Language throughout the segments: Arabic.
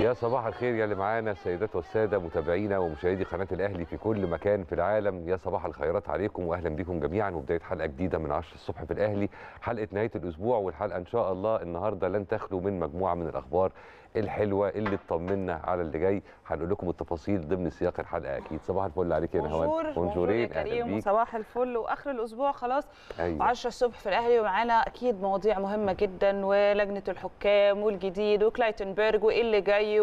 يا صباح الخير يا اللي معانا السيدات والسادة متابعينا ومشاهدي قناة الأهلي في كل مكان في العالم. يا صباح الخيرات عليكم واهلا بكم جميعا. وبداية حلقة جديدة من 10 الصبح في الأهلي حلقة نهاية الأسبوع والحلقة إن شاء الله النهارده لن تخلو من مجموعة من الأخبار الحلوة اللي تطمنا على اللي جاي. هنقول لكم التفاصيل ضمن سياق الحلقة أكيد. صباح الفل عليك يا نهوان. بونجور بونجور يا كريم وصباح الفل. وآخر الأسبوع خلاص أيوة. 10 الصبح في الأهلي ومعانا أكيد مواضيع مهمة جدا ولجنة الحكام والجديد وكلايتنبرج وايه اللي جاي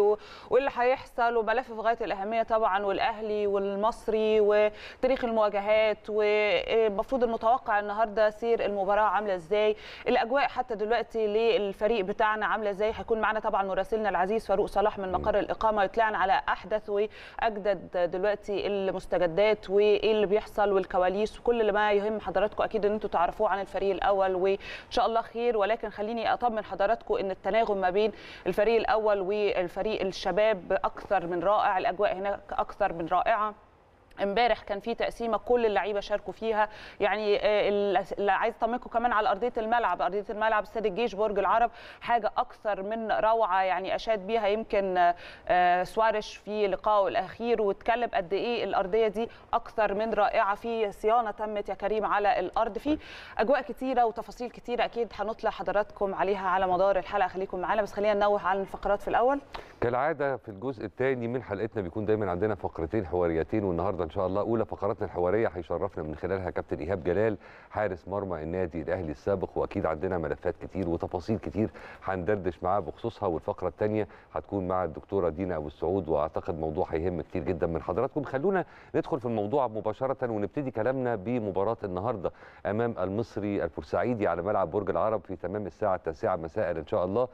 واللي هيحصل وملف في غاية الأهمية طبعا والأهلي والمصري وتاريخ المواجهات والمفروض المتوقع النهارده سير المباراة عاملة إزاي الأجواء حتى دلوقتي للفريق بتاعنا عاملة إزاي. هيكون معانا طبعا مراسلنا العزيز فاروق صلاح من مقر الإقامة يطلعنا على أحدث وأجدد دلوقتي المستجدات وايه اللي بيحصل والكواليس وكل اللي ما يهم حضراتكم أكيد إن أنتم تعرفوه عن الفريق الأول وإن شاء الله خير. ولكن خليني أطمن حضراتكم إن التناغم ما بين الفريق الأول والفريق الشباب أكثر من رائع الأجواء هناك أكثر من رائعة. امبارح كان في تقسيمة كل اللعيبة شاركوا فيها. يعني آه، اللي عايز اطمنكم كمان على أرضية الملعب. أرضية الملعب استاد الجيش برج العرب حاجة أكثر من روعة يعني أشاد بيها يمكن آه، آه، سوارش في لقائه الأخير. واتكلم قد إيه الأرضية دي أكثر من رائعة. في صيانة تمت يا كريم على الأرض. في أجواء كتيرة وتفاصيل كتيرة أكيد هنطلع حضراتكم عليها على مدار الحلقة. خليكم معانا بس خلينا ننوه عن الفقرات في الأول. كالعادة في الجزء الثاني من حلقتنا بيكون دايما عندنا فقرتين حواريتين والنهاردة إن شاء الله. أولى فقراتنا الحوارية هيشرفنا من خلالها كابتن إيهاب جلال حارس مرمى النادي الأهلي السابق وأكيد عندنا ملفات كتير وتفاصيل كتير هندردش معاه بخصوصها. والفقرة الثانية هتكون مع الدكتورة دينا أبو السعود وأعتقد موضوع هيهم كتير جدا من حضراتكم. خلونا ندخل في الموضوع مباشرة ونبتدي كلامنا بمباراة النهارده أمام المصري البورسعيدي على ملعب برج العرب في تمام الساعة التاسعة مساء إن شاء الله.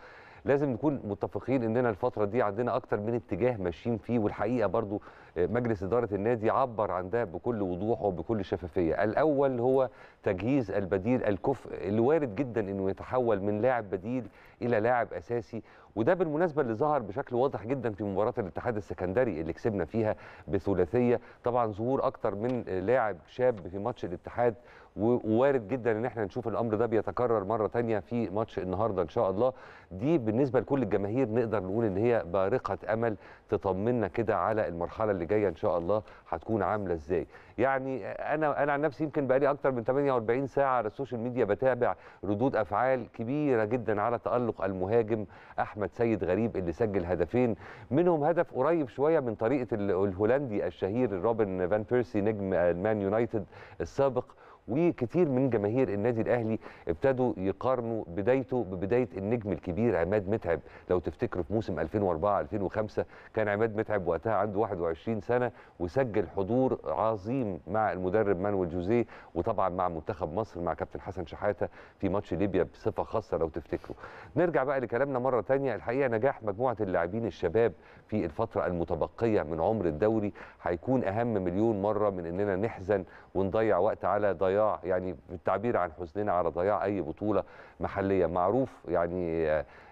لازم نكون متفقين إننا الفترة دي عندنا أكتر من اتجاه ماشيين فيه والحقيقة برضو مجلس إدارة النادي عبر عن ده بكل وضوح وبكل شفافية. الأول هو تجهيز البديل الكفء اللي وارد جدا إنه يتحول من لاعب بديل إلى لاعب أساسي وده بالمناسبة اللي ظهر بشكل واضح جدا في مباراة الاتحاد السكندري اللي كسبنا فيها بثلاثية. طبعا ظهور أكتر من لاعب شاب في ماتش الاتحاد ووارد جدا إن إحنا نشوف الأمر ده بيتكرر مرة تانية في ماتش النهارده إن شاء الله. دي بالنسبة لكل الجماهير نقدر نقول إن هي بارقة أمل تطمنا كده على المرحلة اللي جاية إن شاء الله هتكون عاملة إزاي. يعني أنا أنا عن نفسي يمكن بقالي أكتر من 48 ساعة على السوشيال ميديا بتابع ردود أفعال كبيرة جدا على تألق المهاجم أحمد سيد غريب اللي سجل هدفين. منهم هدف قريب شوية من طريقة الهولندي الشهير روبن فان بيرسي نجم المان يونايتد السابق. وكتير من جماهير النادي الأهلي ابتدوا يقارنوا بدايته ببداية النجم الكبير عماد متعب. لو تفتكروا في موسم 2004 2005 كان عماد متعب وقتها عنده 21 سنة وسجل حضور عظيم مع المدرب مانويل جوزيه وطبعا مع منتخب مصر مع كابتن حسن شحاتة في ماتش ليبيا بصفة خاصة لو تفتكروا. نرجع بقى لكلامنا مرة ثانية الحقيقة نجاح مجموعة اللاعبين الشباب في الفترة المتبقية من عمر الدوري هيكون أهم مليون مرة من إننا نحزن ونضيع وقت على ضياع يعني بالتعبير عن حزننا على ضياع أي بطولة محلية. معروف يعني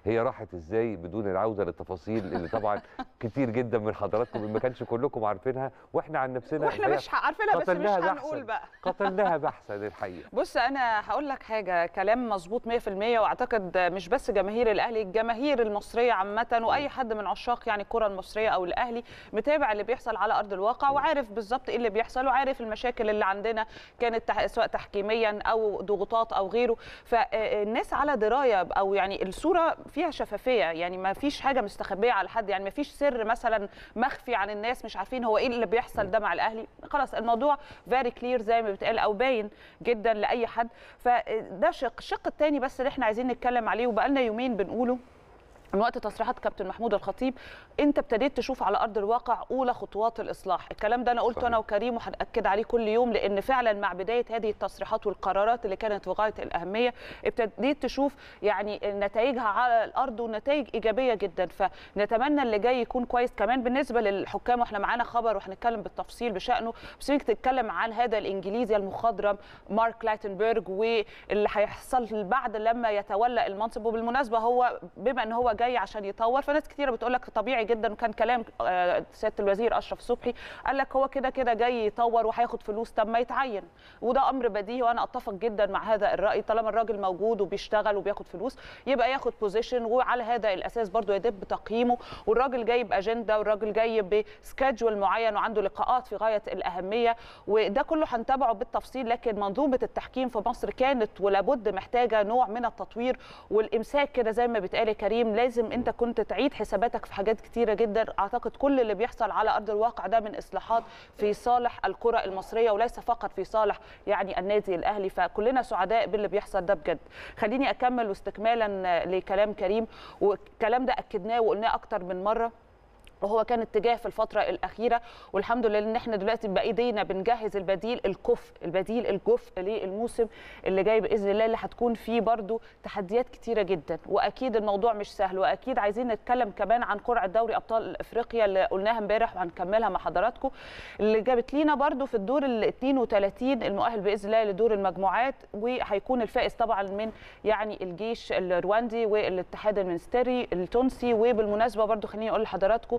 هي راحت إزاي بدون العودة للتفاصيل اللي طبعا كتير جدا من حضراتكم ما كانش كلكم عارفينها وإحنا عن نفسنا وإحنا مش عارفينها بس مش هنقول بقى. قتلناها بحثا الحقيقة. بص أنا هقول لك حاجة كلام مظبوط 100% وأعتقد مش بس جماهير الأهلي الجماهير المصرية عامة وأي حد من عشاق يعني الكره المصرية أو الأهلي متابع اللي بيحصل على أرض الواقع وعارف بالظبط إيه اللي بيحصل وعارف المشاكل اللي عندنا كانت سواء تحكيميا أو ضغوطات أو غيره. فالناس على دراية أو يعني الصورة فيها شفافية يعني ما فيش حاجة مستخبية على حد يعني ما فيش سر مثلا مخفي عن الناس مش عارفين هو إيه اللي بيحصل ده مع الأهلي. خلاص الموضوع very clear زي ما بيتقال أو باين جدا لأي حد. فده شق الشق الثاني بس اللي إحنا عايزين نتكلم عليه وبقالنا يومين بنقوله. من وقت تصريحات كابتن محمود الخطيب انت ابتديت تشوف على أرض الواقع أولى خطوات الإصلاح. الكلام ده أنا قلته. أنا وكريم وهنأكد عليه كل يوم لأن فعلا مع بداية هذه التصريحات والقرارات اللي كانت في غاية الأهمية ابتديت تشوف يعني نتائجها على الأرض ونتائج إيجابية جدا. فنتمنى اللي جاي يكون كويس. كمان بالنسبة للحكام وإحنا معانا خبر وهنتكلم بالتفصيل بشأنه بس انك تتكلم عن هذا الإنجليزي المخضرم مارك لايتنبرج واللي هيحصل بعد لما يتولى المنصب. وبالمناسبة هو بما إن هو جاي عشان يطور. فناس كتيرة بتقول لك طبيعي جدا وكان كلام آه، سيادة الوزير أشرف صبحي قال لك هو كده كده جاي يطور وهياخد فلوس. طب ما يتعين. وده أمر بديهي وأنا أتفق جدا مع هذا الرأي. طالما الراجل موجود وبيشتغل وبياخد فلوس يبقى ياخد بوزيشن وعلى هذا الأساس برضو يتم تقييمه. والراجل جاي بأجندة والراجل جاي بسكادجول معين وعنده لقاءات في غاية الأهمية. وده كله هنتابعه بالتفصيل لكن منظومة التحكيم في مصر كانت ولابد محتاجة نوع من التطوير والإمساك كده زي ما بيتقال كريم. لازم انت كنت تعيد حساباتك في حاجات كتيرة جدا. أعتقد كل اللي بيحصل على أرض الواقع ده من إصلاحات في صالح الكرة المصرية وليس فقط في صالح يعني النادي الأهلي. فكلنا سعداء باللي بيحصل ده بجد. خليني أكمل واستكمالا لكلام كريم. والكلام ده أكدناه وقلناه أكتر من مرة. وهو كان اتجاه في الفترة الأخيرة. والحمد لله إن إحنا دلوقتي بإيدينا بنجهز البديل الكفء البديل الكفء للموسم اللي جاي بإذن الله اللي هتكون فيه برضو تحديات كتيرة جدا. وأكيد الموضوع مش سهل وأكيد عايزين نتكلم كمان عن قرعة دوري أبطال أفريقيا اللي قلناها امبارح وهنكملها مع حضراتكم اللي جابت لينا برضو في الدور ال 32 المؤهل بإذن الله لدور المجموعات وهيكون الفائز طبعا من يعني الجيش الرواندي والاتحاد المنستري التونسي. وبالمناسبة برضو خليني أقول لحضراتكم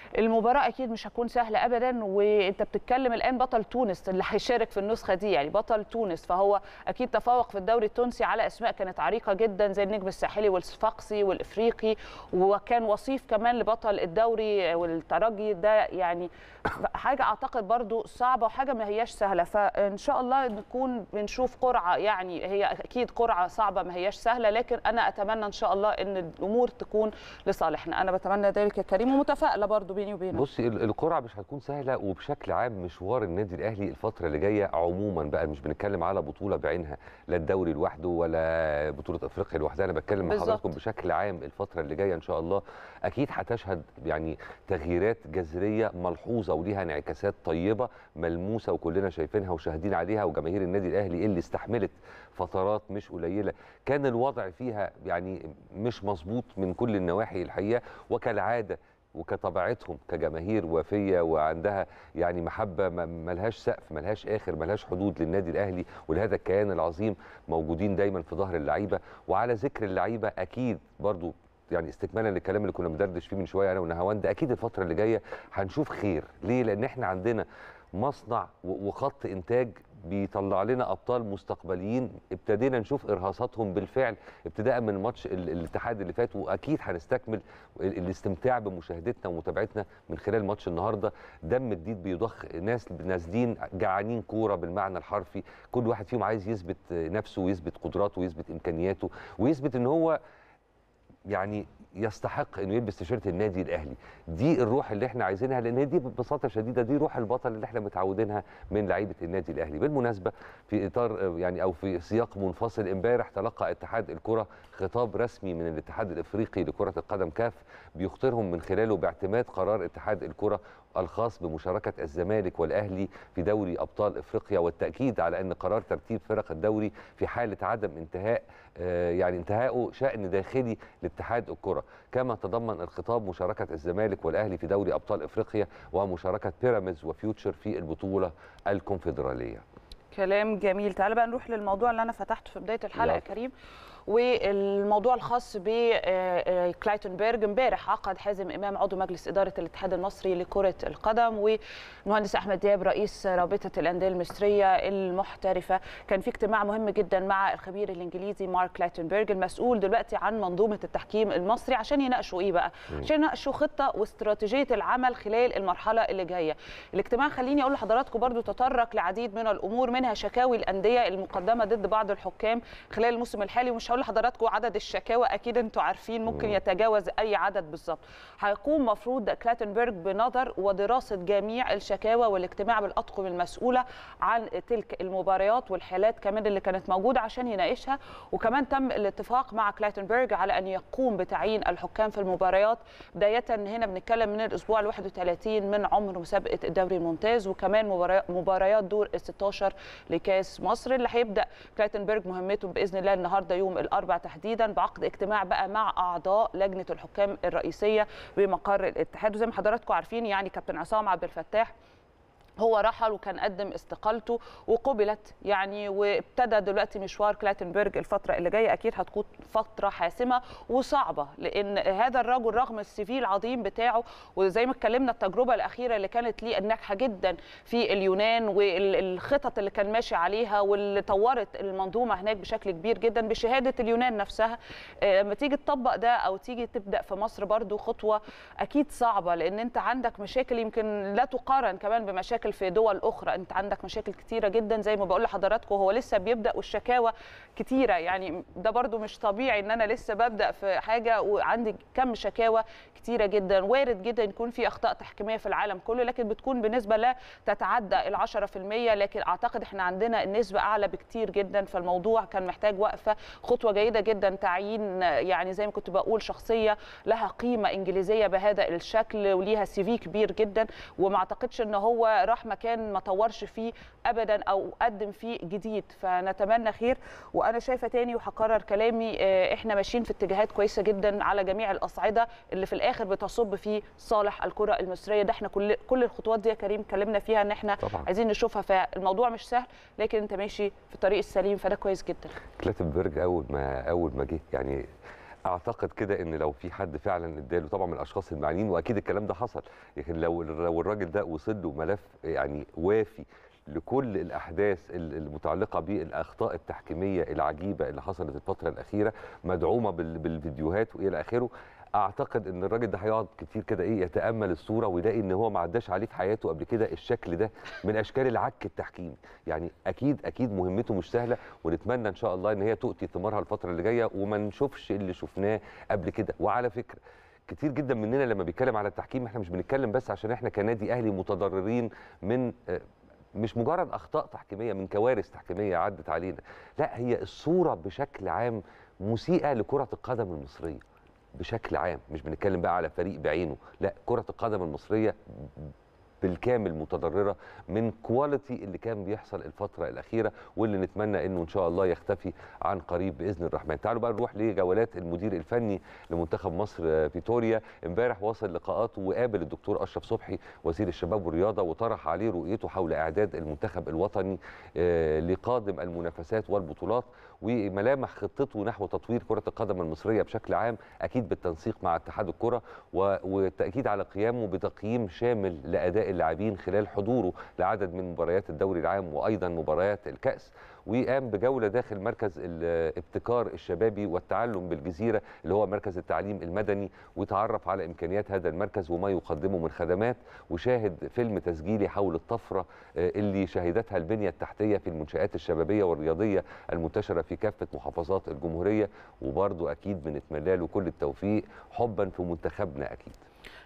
المباراة أكيد مش هتكون سهلة أبدا وأنت بتتكلم الآن بطل تونس اللي هيشارك في النسخة دي يعني بطل تونس. فهو أكيد تفوق في الدوري التونسي على أسماء كانت عريقة جدا زي النجم الساحلي والصفاقسي والإفريقي. وكان وصيف كمان لبطل الدوري والترجي ده يعني حاجة أعتقد برضو صعبة وحاجة ما هياش سهلة. فإن شاء الله نكون بنشوف قرعة يعني هي أكيد قرعة صعبة ما هياش سهلة لكن أنا أتمنى إن شاء الله إن الأمور تكون لصالحنا. أنا بتمنى ذلك يا كريم ومتفائلة برضو بيني وبينك؟ بصي ال- القرعة مش هتكون سهلة وبشكل عام مشوار النادي الأهلي الفترة اللي جاية عموما بقى مش بنتكلم على بطولة بعينها لا الدوري لوحده ولا بطولة أفريقيا لوحدها. أنا بتكلم مع. حضراتكم بشكل عام الفترة اللي جاية إن شاء الله أكيد هتشهد يعني تغييرات جذرية ملحوظة وليها انعكاسات طيبة ملموسة وكلنا شايفينها وشاهدين عليها وجماهير النادي الأهلي اللي استحملت فترات مش قليلة. كان الوضع فيها يعني مش مظبوط من كل النواحي الحقيقة وكالعادة وكطبيعتهم كجماهير وفيه وعندها يعني محبة ملهاش سقف ملهاش آخر ملهاش حدود للنادي الأهلي. ولهذا الكيان العظيم موجودين دايما في ظهر اللعيبة. وعلى ذكر اللعيبة أكيد برضو يعني استكمالا للكلام اللي كنا بندردش فيه من شوية أنا ونهاوند أكيد الفترة اللي جاية هنشوف خير. ليه؟ لأن إحنا عندنا مصنع وخط إنتاج بيطلع لنا أبطال مستقبليين. ابتدينا نشوف إرهاصاتهم بالفعل ابتداء من ماتش ال- الاتحاد اللي فات وأكيد هنستكمل ال- الاستمتاع بمشاهدتنا ومتابعتنا من خلال ماتش النهارده. دم جديد بيضخ ناس نازلين جعانين كورة بالمعنى الحرفي. كل واحد فيهم عايز يثبت نفسه ويثبت قدراته ويثبت إمكانياته ويثبت إن هو يعني يستحق إنه يلبس تيشيرت النادي الأهلي. دي الروح اللي إحنا عايزينها لأن دي ببساطة شديدة دي روح البطل اللي إحنا متعودينها من لعيبة النادي الأهلي. بالمناسبة في إطار يعني أو في سياق منفصل إمبارح تلقى اتحاد الكرة خطاب رسمي من الاتحاد الإفريقي لكرة القدم كاف بيخطرهم من خلاله باعتماد قرار اتحاد الكرة الخاص بمشاركة الزمالك والأهلي في دوري أبطال إفريقيا والتأكيد على أن قرار ترتيب فرق الدوري في حالة عدم انتهاء آه، يعني انتهائه شأن داخلي لاتحاد الكرة. كما تضمن الخطاب مشاركة الزمالك والأهلي في دوري أبطال إفريقيا ومشاركة بيراميدز وفيوتشر في البوطوله الكونفدرالية. كلام جميل. تعال بقى نروح للموضوع اللي أنا فتحته في بداية الحلقة يلا. يا كريم. والموضوع الخاص بكلايتنبرج امبارح عقد حازم امام عضو مجلس إدارة الاتحاد المصري لكرة القدم والمهندس أحمد دياب رئيس رابطة الأندية المصرية المحترفة. كان في اجتماع مهم جدا مع الخبير الإنجليزي مارك كلايتنبرج المسؤول دلوقتي عن منظومة التحكيم المصري عشان يناقشوا إيه بقى؟ عشان يناقشوا خطة واستراتيجية العمل خلال المرحلة اللي جاية. الاجتماع خليني أقول لحضراتكم برضو تطرق لعديد من الأمور منها شكاوي الأندية المقدمة ضد بعض الحكام خلال الموسم الحالي ومش هقول لحضراتكم عدد الشكاوى أكيد أنتوا عارفين ممكن مم. يتجاوز أي عدد بالظبط. هيقوم مفروض كلاتنبرج بنظر ودراسة جميع الشكاوى والاجتماع بالأطقم المسؤولة عن تلك المباريات والحالات كمان اللي كانت موجودة عشان يناقشها. وكمان تم الاتفاق مع كلاتنبرج على أن يقوم بتعيين الحكام في المباريات. بداية هنا بنتكلم من الأسبوع ال 31 من عمر مسابقة الدوري الممتاز وكمان مباريات- مباريات دور ال 16 لكأس مصر اللي هيبدأ كلاتنبرج مهمته بإذن الله النهارده يوم الأربع تحديدا بعقد اجتماع بقى مع أعضاء لجنة الحكام الرئيسية بمقر الاتحاد. وزي ما حضراتكم عارفين يعني كابتن عصام عبد الفتاح هو رحل وكان قدم استقالته وقبلت يعني وابتدى دلوقتي مشوار كلاتنبرج الفترة اللي جاية أكيد هتكون فترة حاسمة وصعبة لأن هذا الرجل رغم السي في العظيم بتاعه وزي ما اتكلمنا التجربة الأخيرة اللي كانت ليه ناجحه جدا في اليونان والخطط اللي كان ماشي عليها واللي طورت المنظومة هناك بشكل كبير جدا بشهادة اليونان نفسها. لما تيجي تطبق ده أو تيجي تبدأ في مصر برضو خطوة أكيد صعبة لأن أنت عندك مشاكل يمكن لا تقارن كمان بمشاكل في دول أخرى. أنت عندك مشاكل كتيرة جدا زي ما بقول لحضراتكم هو لسه بيبدأ والشكاوى كتيرة. يعني ده برضو مش طبيعي إن أنا لسه ببدأ في حاجة وعندي كم شكاوى كتيرة جدا. وارد جدا يكون في أخطاء تحكيمية في العالم كله لكن بتكون بنسبه لا تتعدى ال 10% لكن أعتقد إحنا عندنا النسبة أعلى بكتير جدا فالموضوع كان محتاج وقفة خطوة جيدة جدا تعيين يعني زي ما كنت بقول شخصية لها قيمة إنجليزية بهذا الشكل وليها سي في كبير جدا. وما أعتقدش إن هو راح مكان ما طورش فيه ابدا أو قدم فيه جديد. فنتمنى خير. وأنا شايفة تاني وهكرر كلامي إحنا ماشيين في اتجاهات كويسة جدا على جميع الأصعدة اللي في الآخر بتصب في صالح الكرة المصرية. ده إحنا كل كل الخطوات دي يا كريم اتكلمنا فيها إن إحنا طبعا. عايزين نشوفها. فالموضوع مش سهل لكن أنت ماشي في الطريق السليم فده كويس جدا. كلاتنبرج أول ما أول ما جه يعني أعتقد كده إن لو في حد فعلا اداله طبعا من الأشخاص المعنيين وأكيد الكلام ده حصل لكن لو لو الراجل ده وصل له ملف يعني وافي لكل الأحداث المتعلقة بالأخطاء التحكيمية العجيبة اللي حصلت الفترة الأخيرة مدعومة بالفيديوهات وإلى آخره أعتقد إن الراجل ده هيقعد كتير كده إيه يتأمل الصورة ويلاقي إن هو ما عداش عليه في حياته قبل كده الشكل ده من أشكال العك التحكيمي يعني أكيد أكيد مهمته مش سهلة ونتمنى إن شاء الله إن هي تؤتي ثمارها الفترة اللي جاية وما نشوفش اللي شفناه قبل كده. وعلى فكرة كتير جدا مننا لما بيتكلم على التحكيم إحنا مش بنتكلم بس عشان إحنا كنادي أهلي متضررين من مش مجرد أخطاء تحكيمية من كوارث تحكيمية عدت علينا. لا هي الصورة بشكل عام مسيئة لكرة القدم المصرية. بشكل عام مش بنتكلم بقى على فريق بعينه لا كرة القدم المصرية بالكامل متضررة من كواليتي اللي كان بيحصل الفترة الأخيرة واللي نتمنى إنه إن شاء الله يختفي عن قريب بإذن الرحمن. تعالوا بقى نروح لجولات المدير الفني لمنتخب مصر فيتوريا. امبارح واصل لقاءاته وقابل الدكتور أشرف صبحي وزير الشباب والرياضة وطرح عليه رؤيته حول إعداد المنتخب الوطني لقادم المنافسات والبطولات وملامح خطته نحو تطوير كرة القدم المصرية بشكل عام أكيد بالتنسيق مع اتحاد الكرة والتأكيد على قيامه بتقييم شامل لأداء اللاعبين خلال حضوره لعدد من مباريات الدوري العام وأيضا مباريات الكأس وقام بجولة داخل مركز الابتكار الشبابي والتعلم بالجزيرة اللي هو مركز التعليم المدني وتعرف على إمكانيات هذا المركز وما يقدمه من خدمات وشاهد فيلم تسجيلي حول الطفرة اللي شهدتها البنية التحتية في المنشآت الشبابية والرياضية المنتشرة في كافة محافظات الجمهورية وبرضه أكيد بنتمنى له كل التوفيق حبا في منتخبنا أكيد.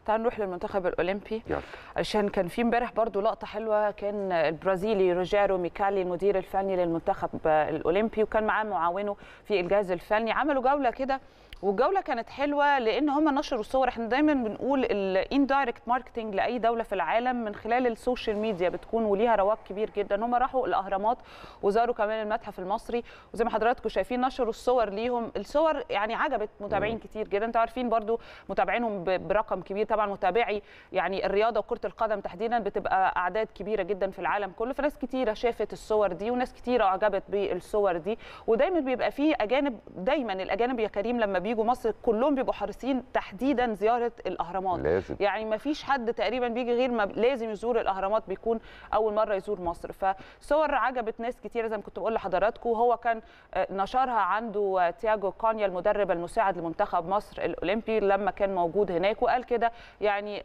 تعال نروح للمنتخب الأولمبي يلا. عشان كان في امبارح برضو لقطة حلوة كان البرازيلي روجيرو ميكالي المدير الفني للمنتخب الأولمبي وكان معاه معاونه في الجهاز الفني عملوا جولة كده والجولة كانت حلوة لأن هم نشروا الصور. إحنا دايما بنقول ال indirect marketing لأي دولة في العالم من خلال السوشيال ميديا بتكون وليها رواج كبير جدا. هم راحوا الأهرامات وزاروا كمان المتحف المصري وزي ما حضراتكم شايفين نشروا الصور ليهم. الصور يعني عجبت متابعين كتير جدا. أنتوا عارفين برضو متابعينهم برقم كبير. طبعا متابعي يعني الرياضة وكرة القدم تحديدا بتبقى أعداد كبيرة جدا في العالم كله. فناس كتيرة شافت الصور دي وناس كتيرة أعجبت بالصور دي. ودايما بيبقى في أجانب دايما الأجانب يا كريم لما بيجوا مصر كلهم بيبقوا حريصين تحديدا زيارة الأهرامات. لازم. يعني ما فيش حد تقريبا بيجي غير ما لازم يزور الأهرامات بيكون أول مرة يزور مصر. فصور عجبت ناس كتير زي ما كنت بقول لحضراتكم. هو كان نشرها عنده تياجو كانيا المدرب المساعد لمنتخب مصر الأولمبي لما كان موجود هناك وقال كده يعني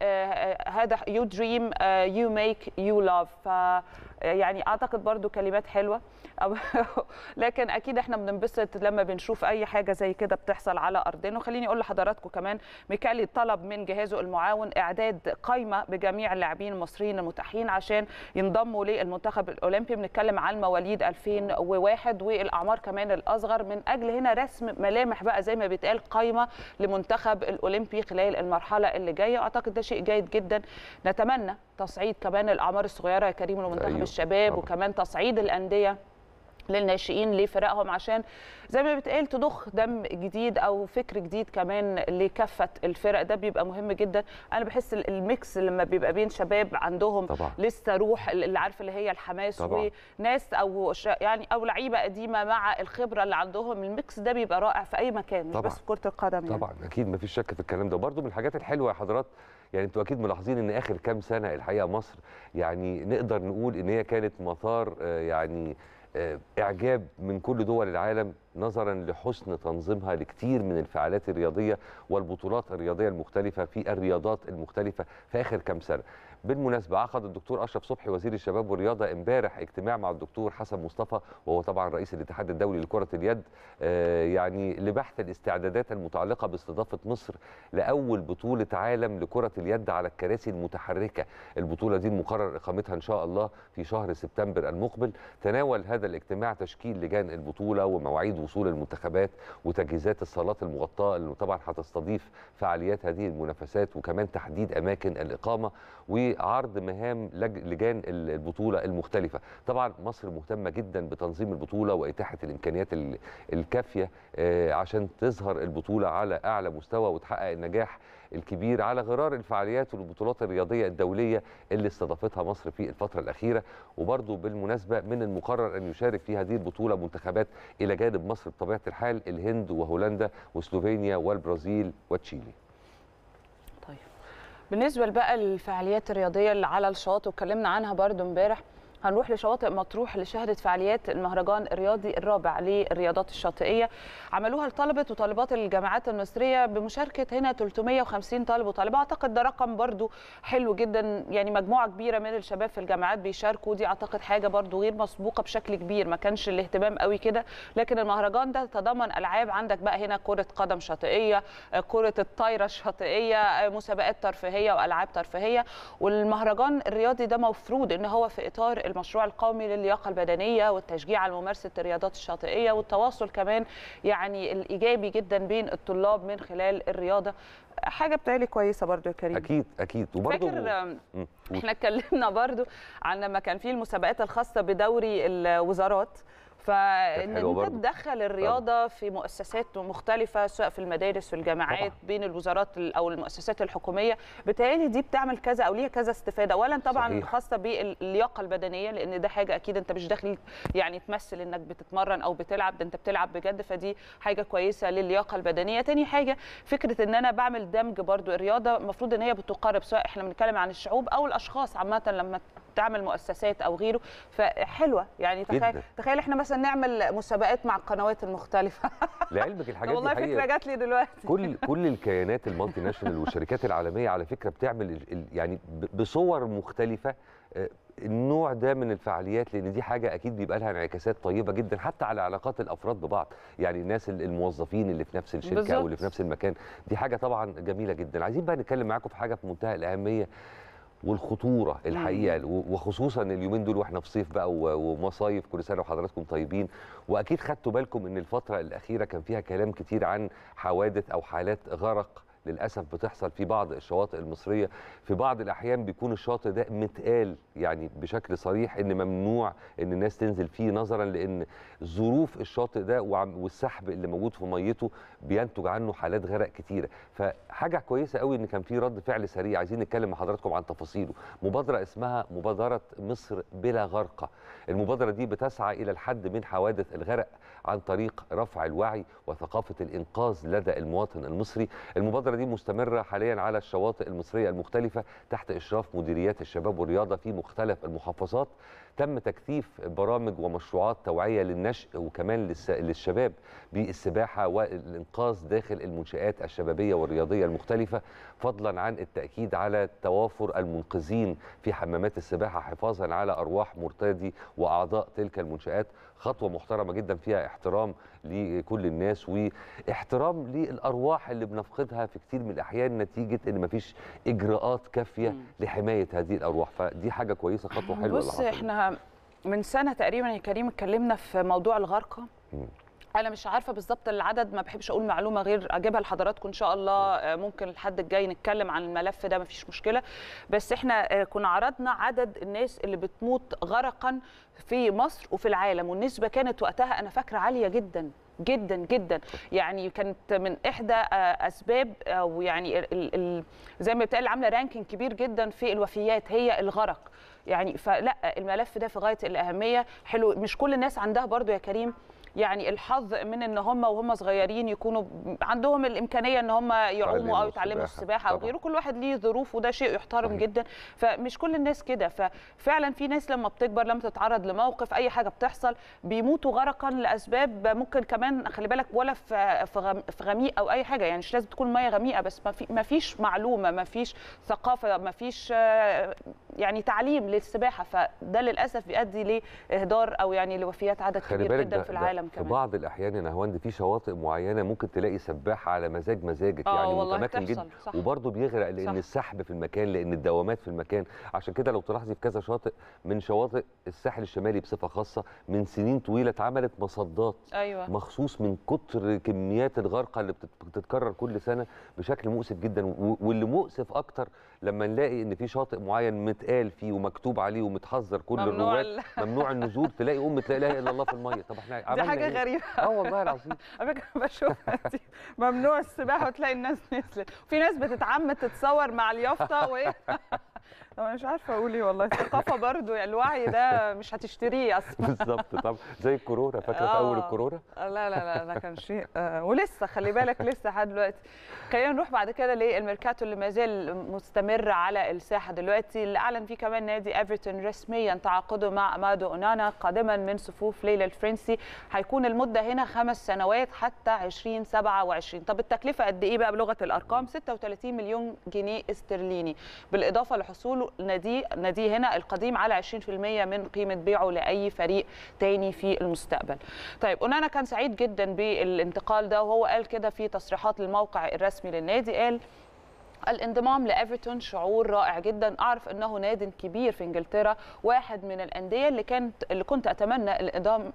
هذا you dream you make you laugh يعني أعتقد برضو كلمات حلوة. لكن أكيد إحنا بننبسط لما بنشوف أي حاجة زي كده بتحصل على أرضنا. وخليني أقول لحضراتكم كمان ميكالي طلب من جهازه المعاون إعداد قائمه بجميع اللاعبين المصريين المتاحين عشان ينضموا للمنتخب الأولمبي. بنتكلم عن مواليد 2001 والأعمار كمان الأصغر. من أجل هنا رسم ملامح بقى زي ما بيتقال قائمه لمنتخب الأولمبي خلال المرحلة اللي جاية. أعتقد ده شيء جيد جدا. نتمنى تصعيد كمان الأعمار الصغيرة يا كريم لمنتخب أيوه. الشباب طبعا. وكمان تصعيد الأندية للناشئين لفرقهم عشان زي ما بتقال تضخ دم جديد أو فكر جديد كمان لكافة الفرق ده بيبقى مهم جدا أنا بحس ال- ال mix لما بيبقى بين شباب عندهم طبعا. لسه روح اللي عارفه اللي هي الحماس طبعا. وناس أو يعني أو لعيبة قديمة مع الخبرة اللي عندهم ال mix ده بيبقى رائع في أي مكان مش طبعا. بس في كرة القدم يعني. طبعا أكيد ما فيش شك في الكلام ده وبرده من الحاجات الحلوة يا حضرات يعني أنتوا أكيد ملاحظين ان اخر كام سنة الحقيقة مصر يعني نقدر نقول ان هي كانت مثار آه، يعني آه، اعجاب من كل دول العالم نظرا لحسن تنظيمها لكثير من الفعاليات الرياضية والبطولات الرياضية المختلفة في الرياضات المختلفة في آخر كام سنة. بالمناسبة عقد الدكتور أشرف صبحي وزير الشباب والرياضة امبارح اجتماع مع الدكتور حسن مصطفى وهو طبعا رئيس الاتحاد الدولي لكرة اليد آه، يعني لبحث الاستعدادات المتعلقة باستضافة مصر لأول بطولة عالم لكرة اليد على الكراسي المتحركة. البطولة دي المقرر إقامتها إن شاء الله في شهر سبتمبر المقبل. تناول هذا الاجتماع تشكيل لجان البطولة ومواعيد وصول المنتخبات وتجهيزات الصالات المغطاة اللي طبعا هتستضيف فعاليات هذه المنافسات وكمان تحديد أماكن الإقامة. وعرض مهام لج- لجان البطولة المختلفة. طبعا مصر مهتمة جدا بتنظيم البطولة وإتاحة الإمكانيات ال- الكافية آه، عشان تظهر البطولة على أعلى مستوى وتحقق النجاح الكبير على غرار الفعاليات والبطولات الرياضية الدولية اللي استضافتها مصر في الفترة الأخيرة. وبرضه بالمناسبة من المقرر أن يشارك في هذه البطولة منتخبات إلى جانب مصر بطبيعة الحال الهند وهولندا وسلوفينيا والبرازيل وتشيلي. بالنسبة بقى للفعاليات الرياضية اللي على الشاطئ واتكلمنا عنها برضو امبارح هنروح لشواطئ مطروح اللي شهدت فعاليات المهرجان الرياضي الرابع للرياضات الشاطئية. عملوها لطلبه وطالبات الجامعات المصرية بمشاركة هنا 350 طالب وطالبة. أعتقد ده رقم برضو حلو جدا يعني مجموعة كبيرة من الشباب في الجامعات بيشاركوا. دي أعتقد حاجة برضو غير مسبوقة بشكل كبير ما كانش الاهتمام قوي كده. لكن المهرجان ده تضمن ألعاب. عندك بقى هنا كرة قدم شاطئية كرة الطايرة الشاطئية مسابقات ترفيهية وألعاب ترفيهية. والمهرجان الرياضي ده مفروض إن هو في إطار المشروع القومي للياقة البدنية والتشجيع على ممارسة الرياضات الشاطئية والتواصل كمان يعني الإيجابي جدا بين الطلاب من خلال الرياضة. حاجة بتالي كويسة برضو يا كريم. أكيد أكيد. وبرضه فاكر. إحنا اتكلمنا برضو عن لما كان في المسابقات الخاصة بدوري الوزارات. فإن أنت. تدخل الرياضة في مؤسسات مختلفة سواء في المدارس في الجامعات طبعاً. بين الوزارات ال- أو المؤسسات الحكومية بالتالي دي بتعمل كذا أو ليها كذا استفادة اولا طبعا صحيح. خاصة باللياقة البدنية لأن ده حاجة أكيد أنت مش داخل يعني تمثل إنك بتتمرن أو بتلعب ده أنت بتلعب بجد فدي حاجة كويسة للياقه البدنية تاني حاجة فكرة إن أنا بعمل دمج برضو الرياضة المفروض إن هي بتقارب سواء إحنا بنتكلم عن الشعوب أو الأشخاص عامة لما تعمل مؤسسات أو غيره فحلوة. يعني تخيل جداً. تخيل إحنا مثلا نعمل مسابقات مع القنوات المختلفة. لعلمك الحاجات والله دي فكرة حقيقة جات لي دلوقتي. كل كل الكيانات المالتي ناشونال والشركات العالمية على فكرة بتعمل يعني بصور مختلفة آه، النوع ده من الفعاليات لأن دي حاجة أكيد بيبقى لها انعكاسات طيبة جدا حتى على علاقات الأفراد ببعض. يعني الناس ال- الموظفين اللي في نفس الشركة بالظبط. أو اللي في نفس المكان دي حاجة طبعا جميلة جدا. عايزين بقى نتكلم معاكم في حاجة في منتهى الأهمية. والخطورة الحقيقة. وخصوصا اليومين دول وإحنا في صيف بقى ومصايف كل سنة وحضراتكم طيبين. وأكيد خدتوا بالكم إن الفترة الأخيرة كان فيها كلام كتير عن حوادث أو حالات غرق للأسف بتحصل في بعض الشواطئ المصرية في بعض الأحيان بيكون الشاطئ ده متقال يعني بشكل صريح إن ممنوع إن الناس تنزل فيه نظرا لأن ظروف الشاطئ ده والسحب اللي موجود في ميته بينتج عنه حالات غرق كتيرة. فحاجة كويسة قوي إن كان في رد فعل سريع. عايزين نتكلم مع حضراتكم عن تفاصيله. مبادرة اسمها مبادرة مصر بلا غرقة. المبادرة دي بتسعى إلى الحد من حوادث الغرق عن طريق رفع الوعي وثقافة الإنقاذ لدى المواطن المصري. المبادرة دي مستمرة حاليا على الشواطئ المصرية المختلفة تحت إشراف مديريات الشباب والرياضة في مختلف المحافظات. تم تكثيف برامج ومشروعات توعية للنشء وكمان للشباب بالسباحة والإنقاذ داخل المنشآت الشبابية والرياضية المختلفة فضلا عن التأكيد على توافر المنقذين في حمامات السباحة حفاظا على أرواح مرتدي وأعضاء تلك المنشآت. خطوة محترمة جدا فيها احترام لكل الناس واحترام للأرواح اللي بنفقدها في كتير من الأحيان نتيجة إن مفيش إجراءات كافية مم. لحماية هذه الأرواح فدي حاجة كويسة خطوة حلوة بص. إحنا من سنة تقريبا يا كريم اتكلمنا في موضوع الغرقة. أنا مش عارفة بالظبط العدد ما بحبش أقول معلومة غير أجيبها لحضراتكم إن شاء الله. آه، ممكن الحد الجاي نتكلم عن الملف ده ما فيش مشكلة. بس إحنا آه، كنا عرضنا عدد الناس اللي بتموت غرقا في مصر وفي العالم والنسبة كانت وقتها أنا فاكرة عالية جدا جدا جدا. يعني كانت من إحدى آه، أسباب أو يعني ال- ال- زي ما بتقال عاملة رانكينج كبير جدا في الوفيات هي الغرق. يعني فلا الملف ده في غاية الأهمية. حلو مش كل الناس عندها برضو يا كريم. يعني الحظ من إن هم وهم صغيرين يكونوا عندهم الإمكانية إن هم يعوموا أو يتعلموا. السباحة أو. غيره كل واحد ليه ظروف وده شيء يحترم. جدا فمش كل الناس كده ففعلا في ناس لما بتكبر لما تتعرض لموقف أي حاجة بتحصل بيموتوا غرقا لأسباب ممكن كمان خلي بالك ولا في في غم- في غميق أو أي حاجة يعني مش لازم تكون مية غميقة بس ما في ما فيش معلومة ما فيش ثقافة ما فيش يعني تعليم للسباحة فده للأسف بيؤدي لإهدار أو يعني لوفيات عدد كبير جدا في ده العالم في كمان. بعض الأحيان يا نهواند في شواطئ معينة ممكن تلاقي سباح على مزاج مزاجك آه يعني متمكن جدا. وبرضه بيغرق لأن صح. السحب في المكان لأن الدوامات في المكان. عشان كده لو تلاحظي في كذا شاطئ من شواطئ الساحل الشمالي بصفة خاصة من سنين طويلة اتعملت مصدات أيوه. مخصوص من كتر كميات الغرقة اللي بتت- بتتكرر كل سنة بشكل مؤسف جدا. واللي مؤسف أكتر لما نلاقي إن في شاطئ معين متقال فيه ومكتوب عليه ومتحذر كل الرواد ال- ممنوع النزول تلاقي ام لا إله إلا الله في المية. طب إحنا دي عملنا حاجة إيه؟ غريبة. آه والله العظيم. فكره بشوفها دي ممنوع السباحة وتلاقي الناس نزلت. في ناس بتتعمد تتصور مع اليافطة وهي أنا مش عارفة أقول إيه والله. الثقافة برضو يعني الوعي ده مش هتشتريه أصلا. بالظبط طب زي الكورونا فاكرة في أول آه. الكورونا؟ لا لا لا ده كان شيء آه ولسه خلي بالك لسه لحد دلوقتي. خلينا نروح بعد كده للميركاتو اللي ما زال مستمر على الساحة دلوقتي. اللي اعلن فيه كمان نادي إيفرتون رسميا تعاقده مع امادو أونانا قادما من صفوف ليلى الفرنسي. هيكون المدة هنا خمس سنوات حتى 2027 طب التكلفة قد إيه بقى بلغة الأرقام؟ 36 مليون جنيه استرليني. بالإضافة لحصوله نادي نادي هنا القديم على 20% من قيمة بيعه لأي فريق تاني في المستقبل. طيب أونانا كان سعيد جدا بالانتقال ده وهو قال كده في تصريحات للموقع الرسمي للنادي قال الانضمام لإيفرتون شعور رائع جدا. أعرف أنه ناد كبير في إنجلترا واحد من الأندية اللي كانت اللي كنت أتمنى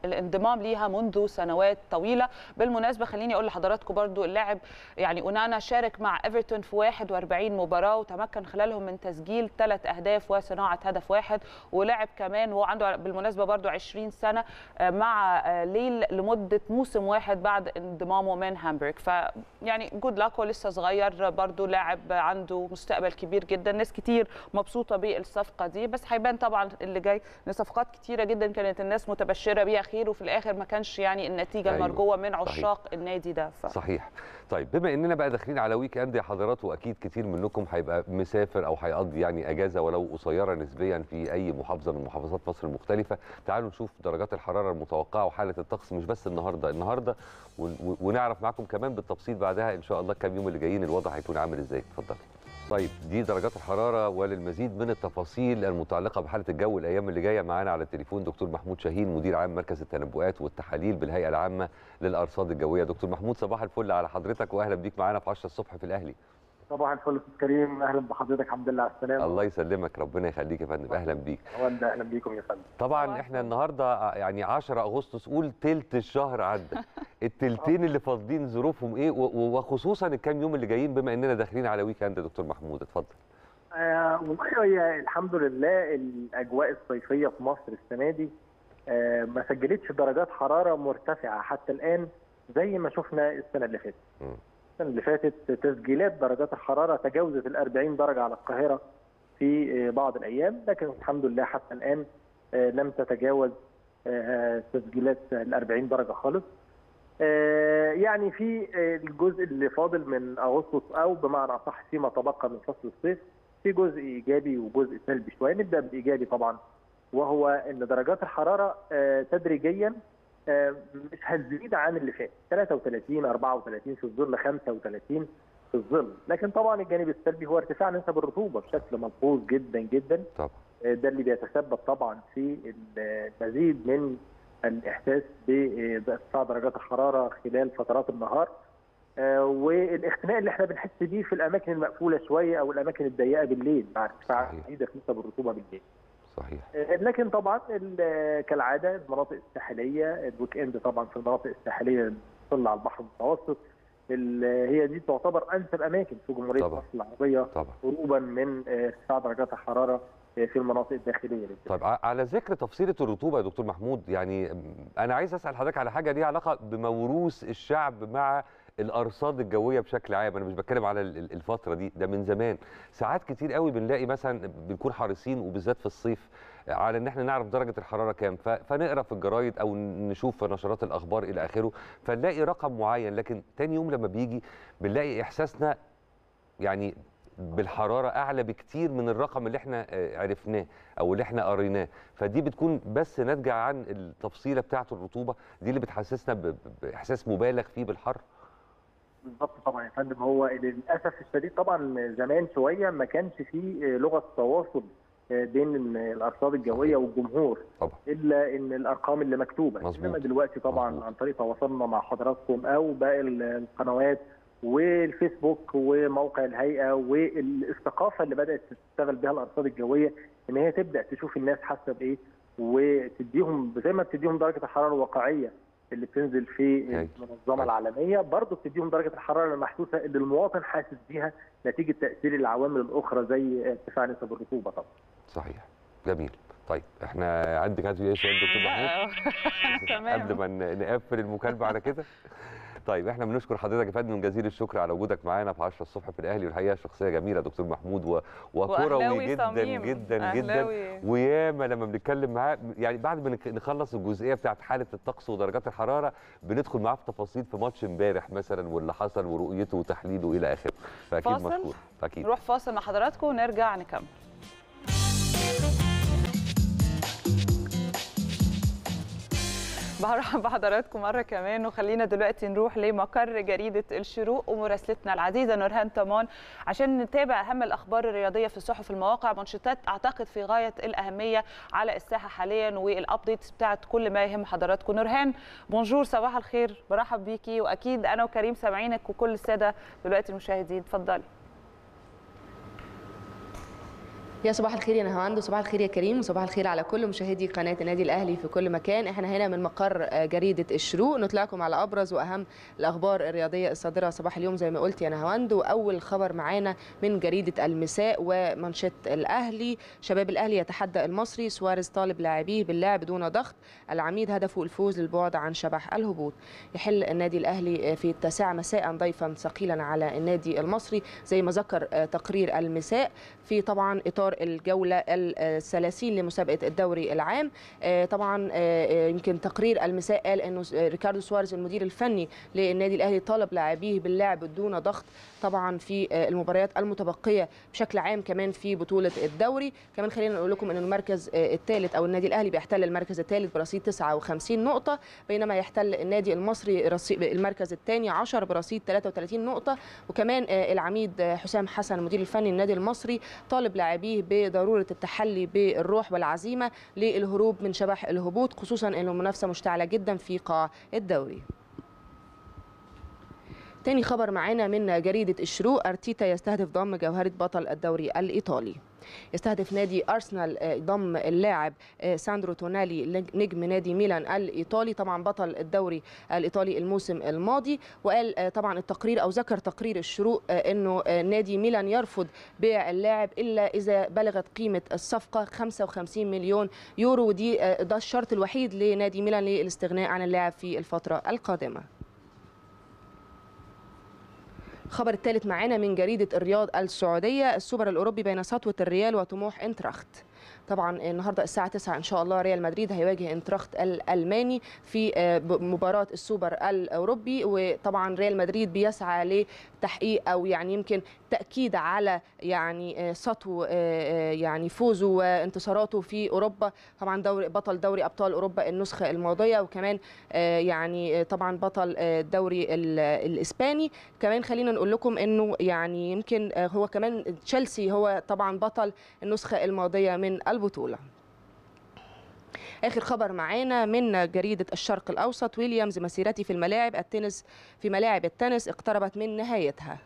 الانضمام ليها منذ سنوات طويلة. بالمناسبة خليني أقول لحضراتكم برضو اللاعب يعني أونانا شارك مع إيفرتون في 41 مباراة وتمكن خلالهم من تسجيل ثلاث أهداف وصناعة هدف واحد. ولعب كمان وهو عنده بالمناسبة برضو 20 سنة آه، مع ليل لمدة موسم واحد بعد انضمامه من هامبورغ. فيعني جود لاك هو لسه صغير برضو لاعب عنده مستقبل كبير جدا. ناس كتير مبسوطة بالصفقة دي بس هيبان طبعا اللي جاي إن صفقات كتيرة جدا كانت الناس متبشرة بيها خير وفي الآخر ما كانش يعني النتيجة أيوة، المرجوة من صحيح. عشاق النادي ده. ف... صحيح. طيب بما إننا بقى داخلين على ويك إند يا حضرات وأكيد كتير منكم هيبقى مسافر أو هيقضي يعني أجازة ولو قصيرة نسبيا في أي محافظة من محافظات مصر المختلفة. تعالوا نشوف درجات الحرارة المتوقعة وحالة الطقس مش بس النهارده النهارده ون- ون- ونعرف معاكم كمان بالتفصيل بعدها إن شاء الله كام يوم اللي جايين الوضع هيكون عامل إزاي. اتفضلي طيب دي درجات الحرارة وللمزيد من التفاصيل المتعلقة بحالة الجو الأيام اللي جاية معانا على التليفون دكتور محمود شاهين مدير عام مركز التنبؤات والتحاليل بالهيئة العامة للأرصاد الجوية. دكتور محمود صباح الفل على حضرتك وأهلا بيك معانا في 10 الصبح في الأهلي. صباح الفل أستاذ كريم. أهلا بحضرتك. الحمد لله على السلامة. الله يسلمك. ربنا يخليك يا فندم. أهلا بيك. أهلا بيكم يا فندم. طبعا إحنا. النهارده يعني 10 أغسطس قول تلت الشهر عدى. التلتين اللي فاضلين ظروفهم إيه؟ وخصوصا الكام يوم اللي جايين بما إننا داخلين على weekend يا دكتور محمود. اتفضل. آه والله هي الحمد لله الأجواء الصيفية في مصر السنة دي آه ما سجلتش درجات حرارة مرتفعة حتى الآن زي ما شفنا السنة اللي فاتت. اللي فاتت تسجيلات درجات الحرارة تجاوزت ال 40 درجة على القاهرة في آه، بعض الأيام لكن الحمد لله حتى الآن آه، لم تتجاوز آه، تسجيلات ال 40 درجة خالص. يعني في الجزء اللي فاضل من أغسطس أو بمعنى أصح فيما تبقى من فصل الصيف في جزء إيجابي وجزء سلبي شوية. نبدأ بالإيجابي طبعا وهو إن درجات الحرارة تدريجيا مش هتزيد عن اللي فات. 33 34 في الظل 35 في الظل. لكن طبعا الجانب السلبي هو ارتفاع نسب الرطوبة بشكل ملحوظ جدا جدا. طبعا. ده اللي بيتسبب طبعا في المزيد من الإحساس بارتفاع درجات الحرارة خلال فترات النهار. آه، والاختناق اللي إحنا بنحس بيه في الأماكن المقفولة شوية أو الأماكن الضيقة بالليل مع ارتفاع. شديده في نسب الرطوبة بالليل. صحيح لكن طبعا ال- كالعادة المناطق الساحلية الويك إند طبعا في المناطق الساحلية اللي على البحر المتوسط ال- هي دي تعتبر أنسب أماكن في جمهورية. مصر العربية طبعا هروبا من ارتفاع درجات الحرارة في المناطق الداخلية. طيب على ذكر تفصيلة الرطوبة يا دكتور محمود يعني م، أنا عايز أسأل حضرتك على حاجة ليها علاقة بموروث الشعب مع الأرصاد الجوية بشكل عام أنا مش بتكلم على ال- ال- الفترة دي ده من زمان. ساعات كتير قوي بنلاقي مثلا بنكون حريصين وبالذات في الصيف على إن إحنا نعرف درجة الحرارة كام. فنقرأ في الجرايد أو نشوف في نشرات الأخبار إلى آخره فنلاقي رقم معين. لكن تاني يوم لما بيجي بنلاقي إحساسنا يعني بالحرارة أعلى بكتير من الرقم اللي إحنا آه، عرفناه أو اللي إحنا قريناه. فدي بتكون بس ناتجة عن التفصيلة بتاعة الرطوبة دي اللي بتحسسنا بإحساس مبالغ فيه بالحر. بالظبط طبعا يا فندم. هو للأسف الشديد طبعا زمان شوية ما كانش فيه لغة تواصل بين الأرصاد الجوية والجمهور طبعا. إلا إن الأرقام اللي مكتوبة. إنما دلوقتي طبعا مظبوط. عن طريق تواصلنا مع حضراتكم أو باقي القنوات والفيسبوك وموقع الهيئة والثقافة اللي بدأت تشتغل بها الأرصاد الجوية إن هي تبدأ تشوف الناس حاسة بإيه وتديهم زي ما بتديهم درجة الحرارة الواقعية. اللي بتنزل في. المنظمة العالمية برضه بتديهم درجة الحرارة المحسوسة اللي المواطن حاسس بيها نتيجة تأثير العوامل الأخرى زي ارتفاع نسب الرطوبة طبعا. صحيح. جميل. طيب إحنا عندك عندي اي سؤال دكتور محمود؟ تمام. قبل ما نقفل المكالمة على كده. طيب إحنا بنشكر حضرتك يا فندم جزيل الشكر على وجودك معانا في 10 الصبح في الأهلي والحقيقة شخصية جميلة دكتور محمود و... وكروي جدا صميم. جدا جدا أهلاوي. وياما لما بنتكلم معاه يعني بعد ما نخلص الجزئية بتاعت حالة الطقس ودرجات الحرارة بندخل معاه في تفاصيل في ماتش امبارح مثلا واللي حصل ورؤيته وتحليله إلى آخره فأكيد فاصل؟ مشكور أكيد نروح فاصل مع حضراتكم ونرجع نكمل برحب بحضراتكم مرة كمان وخلينا دلوقتي نروح لمقر جريدة الشروق ومراسلتنا العزيزة نورهان طمان عشان نتابع أهم الأخبار الرياضية في الصحف المواقع مانشيتات أعتقد في غاية الأهمية على الساحة حاليا وال updates بتاعت كل ما يهم حضراتكم. نورهان bonjour صباح الخير برحب بيكي وأكيد أنا وكريم سامعينك وكل السادة دلوقتي المشاهدين. اتفضلي. يا صباح الخير يا نهاوند وصباح الخير يا كريم وصباح الخير على كل مشاهدي قناة النادي الأهلي في كل مكان. إحنا هنا من مقر آه، جريدة الشروق. نطلعكم على أبرز وأهم الأخبار الرياضية الصادرة صباح اليوم زي ما قلت يا نهاوند واول خبر معانا من جريدة المساء ومنشط الأهلي. شباب الأهلي يتحدى المصري. سواريز طالب لاعبيه باللعب دون ضغط. العميد هدفه الفوز للبعد عن شبح الهبوط. يحل النادي الأهلي آه، في التاسعه مساء ضيفا ثقيلا على النادي المصري. زي ما ذكر آه، تقرير المساء. في طبعا إطار الجولة الثلاثين لمسابقة الدوري العام. آه، طبعا آه، آه، يمكن تقرير المساء قال آه، ريكاردو سواريز المدير الفني للنادي الأهلي طالب لاعبيه باللعب دون ضغط طبعا في المباريات المتبقية بشكل عام كمان في بطولة الدوري. كمان خلينا نقول لكم ان المركز الثالث أو النادي الأهلي بيحتل المركز الثالث برصيد 59 نقطة بينما يحتل النادي المصري المركز الثاني 10 برصيد 33 نقطة. وكمان العميد حسام حسن المدير الفني للنادي المصري طالب لاعبيه بضرورة التحلي بالروح والعزيمة للهروب من شبح الهبوط خصوصا ان المنافسة مشتعلة جدا في قاع الدوري. تاني خبر معانا من جريدة الشروق أرتيتا يستهدف ضم جوهرة بطل الدوري الإيطالي. يستهدف نادي أرسنال آه، ضم اللاعب آه، ساندرو تونالي نجم نادي ميلان الإيطالي. طبعا بطل الدوري الإيطالي الموسم الماضي. وقال آه، طبعا التقرير أو ذكر تقرير الشروق أنه نادي ميلان يرفض بيع اللاعب إلا إذا بلغت قيمة الصفقة 55 مليون يورو. ودي ده الشرط الوحيد لنادي ميلان للاستغناء عن اللاعب في الفترة القادمة. الخبر الثالث معانا من جريدة الرياض السعودية السوبر الأوروبي بين سطوة الريال وطموح إنتراخت. طبعا النهارده الساعة 9 إن شاء الله ريال مدريد هيواجه انتراخت الألماني في آه، مباراة السوبر الأوروبي. وطبعا ريال مدريد بيسعى لتحقيق أو يعني يمكن تأكيد على يعني آه، سطو آه، يعني فوزه وانتصاراته في أوروبا. طبعا دوري بطل دوري أبطال أوروبا النسخة الماضية وكمان يعني طبعا بطل الدوري ال- الإسباني. كمان خلينا نقول لكم إنه يعني يمكن هو كمان تشيلسي هو طبعا بطل النسخة الماضية من البطولة. آخر خبر معانا من جريدة الشرق الأوسط ويليامز مسيرتي في الملاعب التنس في ملاعب التنس اقتربت من نهايتها.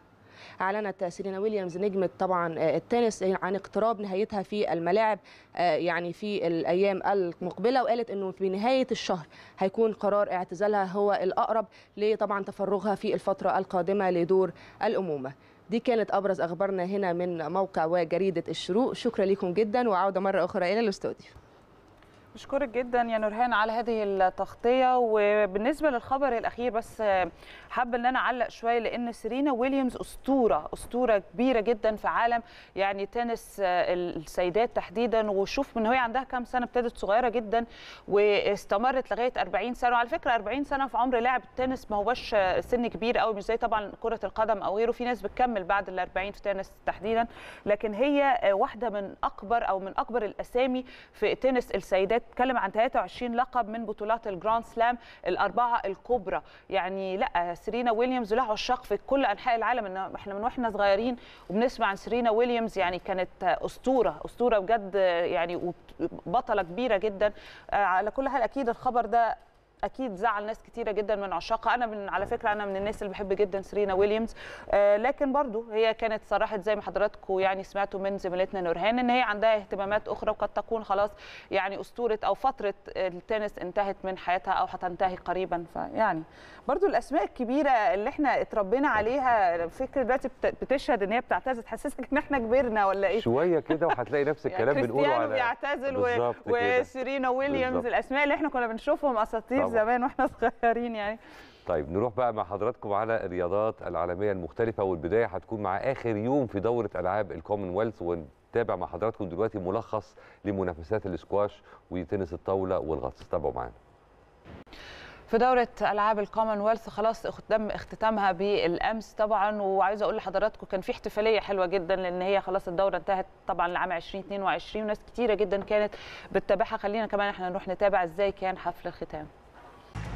أعلنت سيرينا ويليامز نجمة طبعا آه، التنس عن اقتراب نهايتها في الملاعب آه، يعني في الأيام المقبلة وقالت إنه في نهاية الشهر هيكون قرار اعتزالها هو الأقرب لطبعا تفرغها في الفترة القادمة لدور الأمومة. دي كانت أبرز أخبارنا هنا من موقع وجريدة الشروق. شكرا لكم جدا وعودة مرة أخرى إلى الاستوديو. بشكرك جدا يا نورهان على هذه التغطية وبالنسبة للخبر الأخير بس حابة إن أنا أعلق شوية لأن سيرينا ويليامز أسطورة أسطورة كبيرة جدا في عالم يعني تنس السيدات تحديدا. وشوف من وهي عندها كام سنة ابتدت صغيرة جدا واستمرت لغاية 40 سنة. وعلى فكرة 40 سنة في عمر لاعب التنس ما هوش سن كبير قوي مش زي طبعا كرة القدم أو غيره. في ناس بتكمل بعد ال 40 في تنس تحديدا. لكن هي واحدة من أكبر أو من أكبر الأسامي في تنس السيدات بتتكلم عن 23 لقب من بطولات ال Grand Slam الأربعة الكبرى. يعني لا سيرينا ويليامز لها عشاق في كل أنحاء العالم. إن إحنا من وإحنا صغيرين وبنسمع عن سيرينا ويليامز يعني كانت أسطورة أسطورة بجد يعني بطله كبيرة جدا. على كل حال أكيد الخبر ده أكيد زعل ناس كتيرة جدا من عشاقها. أنا من على فكرة أنا من الناس اللي بحب جدا سيرينا ويليامز. آه لكن برضو هي كانت صرحت زي ما حضراتكم يعني سمعتوا من زميلتنا نورهان إن هي عندها اهتمامات أخرى وقد تكون خلاص يعني أسطورة أو فترة التنس انتهت من حياتها أو هتنتهي قريبا. فيعني برضو الأسماء الكبيرة اللي إحنا اتربينا عليها فكرة دلوقتي بتشهد إن هي بتعتزل تحسسك إن إحنا كبرنا ولا إيه؟ شوية كده وهتلاقي نفس الكلام يعني بنقوله على بيعتزل و... وسيرينا ويليامز. بالزبط. الأسماء اللي إحنا كنا بنشوفهم أساطير زمان وإحنا صغيرين يعني. طيب نروح بقى مع حضراتكم على الرياضات العالمية المختلفة والبداية هتكون مع آخر يوم في دورة ألعاب الكومنولث ونتابع مع حضراتكم دلوقتي ملخص لمنافسات الاسكواش وتنس الطاولة والغطس. تابعوا معانا. في دورة ألعاب الكومنولث خلاص تم اختتامها بالأمس طبعا وعايزة أقول لحضراتكم كان في احتفالية حلوة جدا لأن هي خلاص الدورة انتهت طبعا لعام 2022 وناس كتيرة جدا كانت بتتابعها. خلينا كمان إحنا نروح نتابع إزاي كان حفل الختام.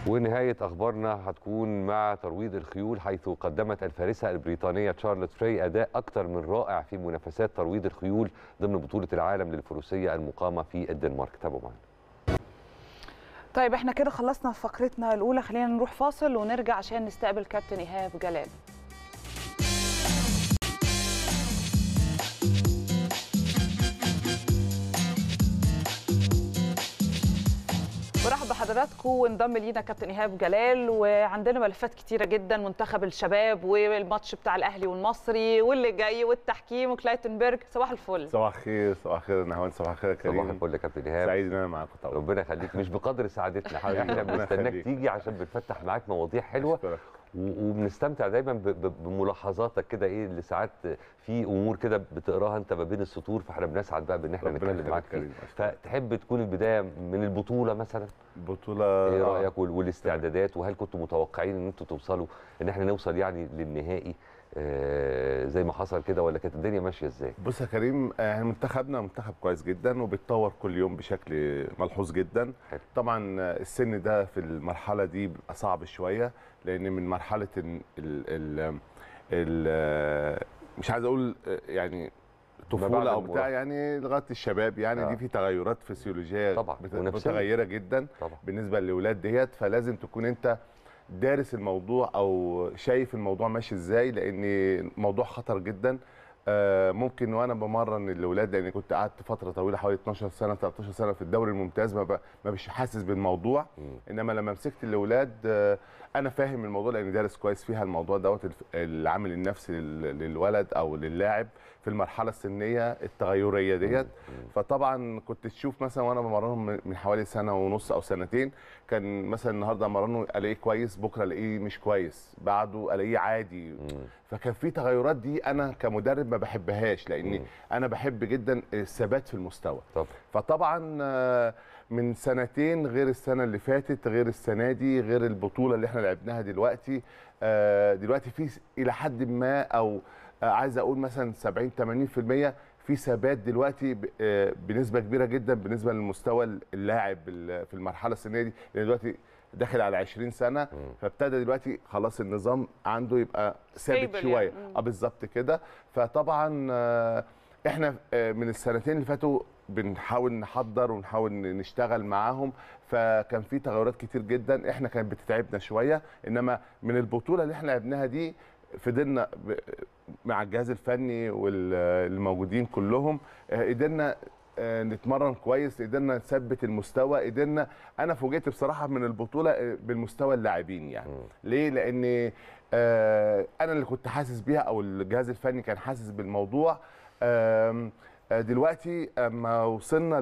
ونهاية أخبارنا هتكون مع ترويض الخيول حيث قدمت الفارسة البريطانية تشارلوت فري أداء أكثر من رائع في منافسات ترويض الخيول ضمن بطولة العالم للفروسية المقامة في الدنمارك. تابعوا معنا. طيب إحنا كده خلصنا فقرتنا الأولى. خلينا نروح فاصل ونرجع عشان نستقبل كابتن إيهاب جلال. برحب بحضراتكم وانضم لينا كابتن إيهاب جلال وعندنا ملفات كتيرة جدا منتخب الشباب والماتش بتاع الأهلي والمصري واللي جاي والتحكيم وكلايتنبرج. صباح الفل. صباح الخير صباح الخير يا نهاوند صباح الخير يا كريم. صباح الفل يا كابتن إيهاب. سعيد إن أنا معاكم طبعا. ربنا يخليك. مش بقدر سعادتنا. إحنا ربنا بنستناك. تيجي عشان بنفتح معاك مواضيع حلوة. وبنستمتع دايما بملاحظاتك كده إيه اللي ساعات في أمور كده بتقراها أنت ما بين السطور فإحنا بنسعد بقى بإن إحنا نتكلم معاك فيه. فتحب تكون البداية من البطولة مثلا؟ بطولة إيه آه. رأيك وال- والاستعدادات؟ وهل كنتوا متوقعين إن أنتوا توصلوا إن إحنا نوصل يعني للنهائي؟ آه زي ما حصل كده ولا كانت الدنيا ماشية إزاي؟ بص يا كريم آه، منتخبنا منتخب كويس جدا وبيتطور كل يوم بشكل ملحوظ جدا. حلو. طبعا السن ده في المرحلة دي بيبقى صعب شوية لأن من مرحلة ال ال ال مش عايز أقول يعني طفولة أو. بتاع يعني لغاية الشباب يعني آه. دي في تغيرات فسيولوجيه طبعا،. متغيرة جدا طبعا بالنسبة للاولاد ديت فلازم تكون أنت دارس الموضوع أو شايف الموضوع ماشي إزاي لأن موضوع خطر جدا ممكن وأنا بمرن الاولاد لأن كنت قعدت فترة طويلة حوالي 12 سنة 13 سنة في الدوري الممتاز ما ما مش حاسس بالموضوع. إنما لما مسكت الاولاد آه، أنا فاهم الموضوع لأن دارس كويس فيها الموضوع دوت العامل النفسي لل- للولد أو للاعب في المرحلة السنية التغيرية ديت. فطبعا كنت تشوف مثلا وأنا بمرنهم من- حوالي سنة ونص أو سنتين كان مثلا النهارده امرنه ألاقيه كويس بكرة ألاقيه مش كويس بعده ألاقيه عادي. فكان في تغيرات دي أنا كمدرب ما بحبهاش لأني. أنا بحب جدا الثبات في المستوى طب فطبعا آه، من سنتين غير السنة اللي فاتت غير السنة دي غير البطولة اللي إحنا لعبناها دلوقتي آه، دلوقتي في إلى حد ما أو عايز أقول مثلا 70 80% في ثبات دلوقتي آه، بنسبة كبيرة جدا بالنسبة للمستوى اللاعب ال- في المرحلة السنية دي لأن دلوقتي داخل على 20 سنة. فابتدى دلوقتي خلاص النظام عنده يبقى ثابت شوية يعني. آه بالظبط كده فطبعا آه، إحنا آه، من السنتين اللي فاتوا بنحاول نحضر ونحاول نشتغل معاهم فكان في تغيرات كتير جدا إحنا كانت بتتعبنا شوية إنما من البطولة اللي إحنا لعبناها دي فضلنا مع الجهاز الفني والموجودين كلهم آه، قدرنا آه، نتمرن كويس قدرنا نثبت المستوى قدرنا أنا فوجئت بصراحة من البطولة آه، بالمستوى اللاعبين يعني. مم. ليه؟ لأن أنا اللي كنت حاسس بيها أو الجهاز الفني كان حاسس بالموضوع. دلوقتي أما وصلنا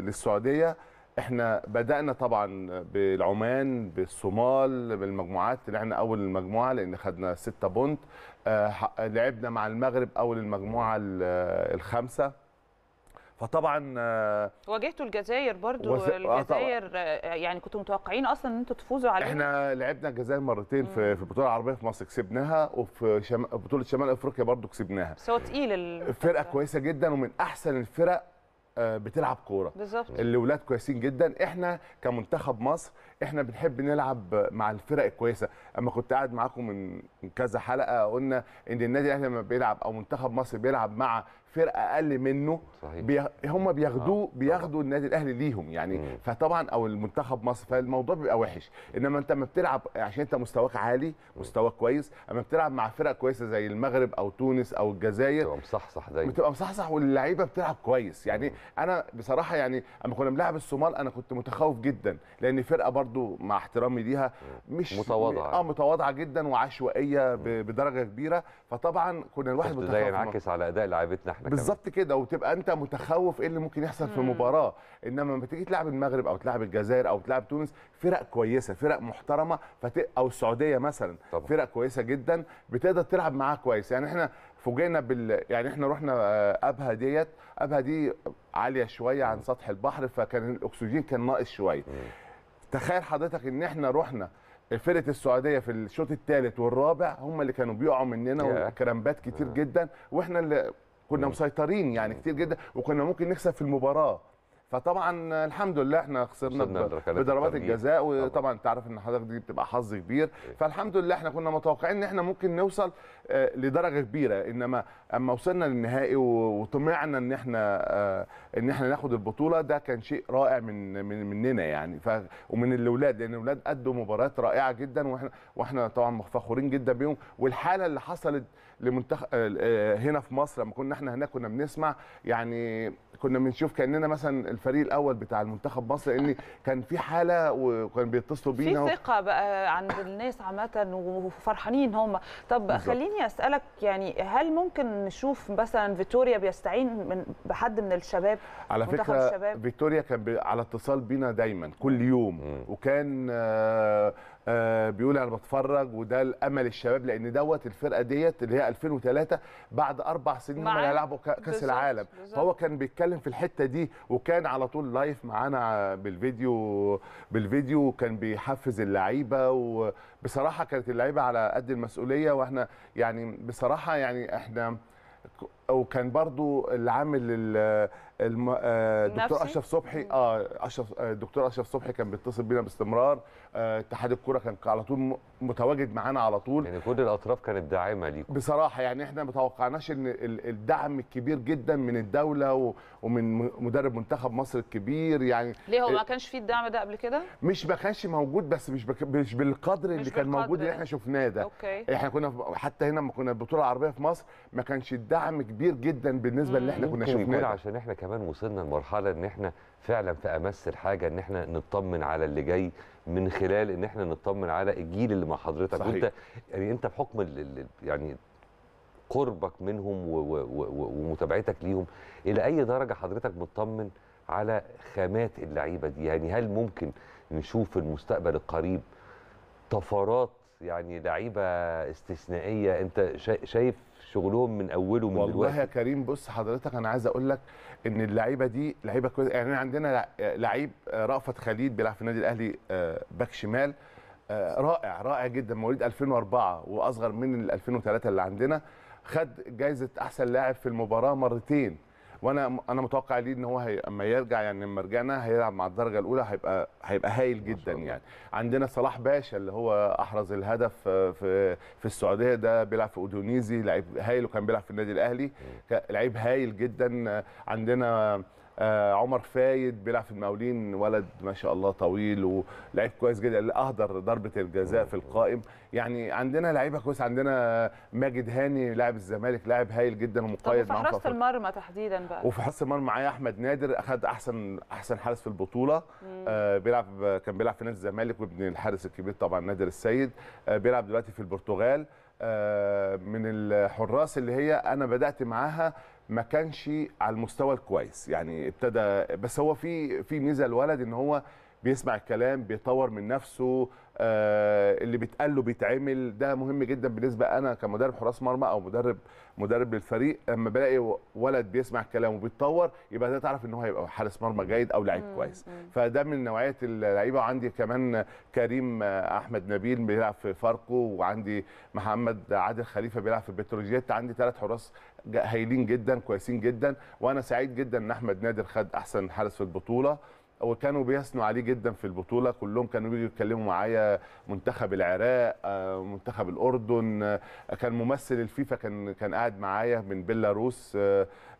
للسعودية إحنا بدأنا طبعا بالعمان بالصومال بالمجموعات طلعنا أول المجموعة لأن خدنا 6 بونت. آه، لعبنا مع المغرب أول المجموعة ال- الخامسة. فطبعا آه، واجهتوا الجزائر برضو وز- آه. الجزائر آه، يعني كنتوا متوقعين أصلا إن أنتوا تفوزوا عليهم إحنا لعبنا الجزائر مرتين في في البطوله العربية في مصر كسبناها. وفي شم... بطولة شمال أفريقيا برضو كسبناها. بس هو تقيل ال- فرقة كويسة جدا ومن أحسن الفرق بتلعب كورة. بالظبط. الاولاد كويسين جدا. إحنا كمنتخب مصر إحنا بنحب نلعب مع الفرق الكويسة. اما كنت قاعد معاكم من كذا حلقة قلنا إن النادي الأهلي لما بيلعب أو منتخب مصر بيلعب مع فرقة أقل منه صحيح. بي... هم بياخدوه آه، بياخدوا النادي الأهلي ليهم يعني. مم. فطبعا أو المنتخب مصر فالموضوع بيبقى وحش. إنما أنت لما بتلعب عشان أنت مستواك عالي مستواك كويس أما بتلعب مع فرق كويسة زي المغرب أو تونس أو الجزائر تبقى مصحصح دايما. بتبقى مصحصح واللعيبة بتلعب كويس. يعني أنا بصراحة يعني أما كنا بنلعب الصومال أنا كنت متخوف جدا لأن فرقة برضو مع احترامي ليها مش متواضعة. آه متواضعة جدا وعشوائية بدرجة كبيرة فطبعا كنا الواحد ده متخوف من- ينعكس على أداء لاعيبتنا إحنا كمان. بالظبط كده وتبقى أنت متخوف إيه اللي ممكن يحصل في مم. المباراه إنما لما تيجي تلعب المغرب أو تلعب الجزائر أو تلعب تونس فرق كويسة فرق محترمة فت... أو السعودية مثلا طبعا. فرق كويسة جدا بتقدر تلعب معاها كويس يعني إحنا فوجئنا بال يعني إحنا رحنا آه، أبها ديت أبها دي عالية شوية عن سطح البحر فكان الأكسجين كان ناقص شوية. تخيل حضرتك إن إحنا رحنا فرقة السعودية في الشوط الثالث والرابع هم اللي كانوا بيقعوا مننا. وكرامبات كتير آه. جدا وإحنا اللي كنا. مسيطرين يعني كتير جدا وكنا ممكن نكسب في المباراة فطبعا الحمد لله إحنا خسرنا بضربات. الجزاء طبعاً. وطبعا أنت عارف إن حضرتك دي بتبقى حظ كبير. فالحمد لله إحنا كنا متوقعين إن إحنا ممكن نوصل آه، لدرجة كبيرة. إنما أما وصلنا للنهائي وطمعنا إن إحنا آه، إن إحنا ناخد البطولة ده كان شيء رائع من من مننا يعني. ف ومن الأولاد لأن الأولاد ادوا مباريات رائعة جدا وإحنا وإحنا طبعا فخورين جدا بيهم. والحالة اللي حصلت لمنتخب هنا في مصر لما كنا إحنا هناك كنا بنسمع يعني كنا بنشوف كأننا مثلا الفريق الأول بتاع المنتخب مصر لأن كان في حالة وكان بيتصلوا بينا في ثقة بقى عند الناس عامة وفرحانين هم طب بالظبط. خليني أسألك يعني هل ممكن نشوف مثلا فيتوريا بيستعين من بحد من الشباب على منتخب فكرة الشباب. فيكتوريا كان على اتصال بينا دايما كل يوم. وكان آه، آه، بيقول أنا بتفرج وده الأمل الشباب لأن دوت الفرقة ديت اللي هي 2003 بعد أربع سنين هم هيلعبوا كا- كأس العالم. فهو كان بيتكلم في الحتة دي وكان على طول لايف معانا بالفيديو بالفيديو كان بيحفز اللعيبة وبصراحه كانت اللعيبة على قد المسؤولية وإحنا يعني بصراحة يعني إحنا وكان برضو اللي عامل ال- الم... آه،؟ أشرف صبحي آه أشرف آه، دكتور أشرف صبحي كان بيتصل بينا باستمرار آه، اتحاد الكوره كان على طول متواجد معانا على طول يعني كل الأطراف كانت داعمة ليكم بصراحة يعني إحنا ما توقعناش إن ال- الدعم الكبير جدا من الدولة ومن مدرب منتخب مصر الكبير يعني ليه هو ما كانش فيه الدعم ده قبل كده؟ مش ما كانش موجود بس مش بك... مش بالقدر اللي مش كان موجود بالقدر اللي. إحنا شفناه ده أوكي إحنا كنا حتى هنا لما كنا البطوله العربيه في مصر ما كانش الدعم كبير جدا بالنسبة اللي إحنا كنا شفناه. عشان إحنا كمان وصلنا لمرحلة إن إحنا فعلا في أمس الحاجة إن إحنا نطمن على اللي جاي من خلال إن إحنا نطمن على الجيل اللي مع حضرتك. صحيح. وأنت يعني أنت بحكم يعني قربك منهم ومتابعتك ليهم إلى أي درجة حضرتك مطمن على خامات اللعيبة دي؟ يعني هل ممكن نشوف في المستقبل القريب طفرات يعني لعيبة استثنائية؟ أنت شا- شايف شغلهم من أوله من والله دلوقتي. يا كريم بص حضرتك أنا عايز أقول لك إن اللعيبة دي لعيبة كويسه يعني عندنا لع- لعيب رأفت خليل بيلعب في النادي الأهلي آه، باك شمال آه، رائع رائع جدا مواليد 2004 وأصغر من ال 2003 اللي عندنا خد جائزه أحسن لاعب في المباراة مرتين. وأنا أنا متوقع ليه ان هو هي اما يرجع يعني لما رجعنا هيلعب مع الدرجة الأولى هيبقى هيبقى هايل جدا. يعني. عندنا صلاح باشا اللي هو أحرز الهدف في في السعودية ده بيلعب في أودونيزي لعيب هايل وكان بيلعب في النادي الأهلي. لعيب هايل جدا. عندنا آه عمر فايد بيلعب في المقاولين ولد ما شاء الله طويل ولعيب كويس جدا اللي أهدر ضربة الجزاء في القائم. يعني عندنا لعيبة كويس عندنا ماجد هاني لاعب الزمالك لاعب هايل جدا ومقيد وفي معاهم في حراسة. المرمى تحديدا بقى؟ وفي حراسة المرمى معايا أحمد نادر اخذ أحسن أحسن حارس في البطولة. آه بيلعب كان بيلعب في نادي الزمالك وابن الحارس الكبير طبعا نادر السيد. آه بيلعب دلوقتي في البرتغال. آه من الحراس اللي هي أنا بدأت معاها ما كانش على المستوى الكويس. يعني ابتدى بس هو في في ميزة الولد إن هو بيسمع الكلام بيطور من نفسه آه اللي بيتقال له بيتعمل. ده مهم جدا بالنسبة أنا كمدرب حراس مرمى أو مدرب مدرب للفريق. اما بلاقي ولد بيسمع الكلام وبيتطور يبقى ده تعرف إن هو هيبقى حارس مرمى جيد أو لعيب كويس. فده من نوعية اللعيبة. وعندي كمان كريم أحمد نبيل بيلعب في فاركو وعندي محمد عادل خليفة بيلعب في بتروجيت. عندي ثلاث حراس هايلين جدا كويسين جدا. وأنا سعيد جدا إن أحمد نادر خد أحسن حارس في البطولة. وكانوا بيثنوا عليه جدا في البطولة كلهم كانوا بيجوا يتكلموا معايا منتخب العراق آه، منتخب الأردن آه، كان ممثل الفيفا كان كان قاعد معايا من بيلاروس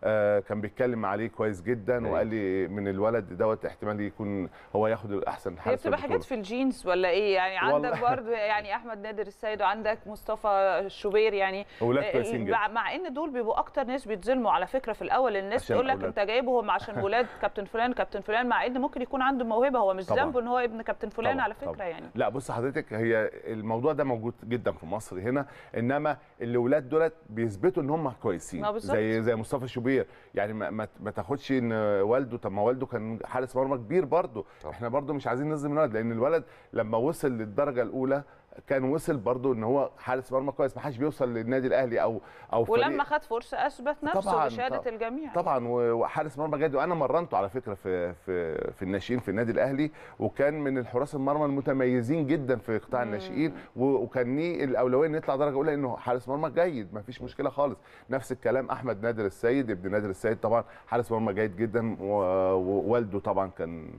آه، كان بيتكلم عليه كويس جدا أيوة. وقال لي من الولد دوت احتمال يكون هو ياخد احسن هي حارس في بتبقى حاجات في ال genes ولا إيه يعني عندك. برضه يعني أحمد نادر السيد وعندك مصطفى الشوبير يعني أولاد كويسين جدا مع, إن دول بيبقوا أكتر ناس بيتظلموا على فكرة في الأول الناس تقول لك. أنت جايبهم عشان ولاد كابتن فلان كابتن فلان مع إن ممكن يكون عنده موهبة هو مش. ذنبه إن هو ابن كابتن فلان طبعاً، على فكرة طبعاً. يعني لا بص حضرتك هي الموضوع ده موجود جدا في مصر هنا إنما الأولاد دولت بيثبتوا إن هم كويسين. زي زي مصطفى شوبير يعني ما, ما, ما تاخدش إن والده طب ما والده كان حارس مرمى كبير برضه. إحنا برضه مش عايزين نظلم الولد لأن الولد لما وصل للدرجة الأولى كان وصل برضه إن هو حارس مرمى كويس ما حدش بيوصل للنادي الأهلي أو أو فريق. ولما خد فرصة أثبت نفسه طبعاً، بشهاده طبعاً. الجميع. طبعا وحارس مرمى جيد وأنا مرنته على فكرة في في في الناشئين في النادي الأهلي وكان من الحراس المرمى المتميزين جدا في قطاع الناشئين وكان ليه الأولوية انه يطلع درجة أولى إنه حارس مرمى جيد ما فيش مشكلة خالص. نفس الكلام أحمد نادر السيد ابن نادر السيد طبعا حارس مرمى جيد جدا ووالده طبعا كان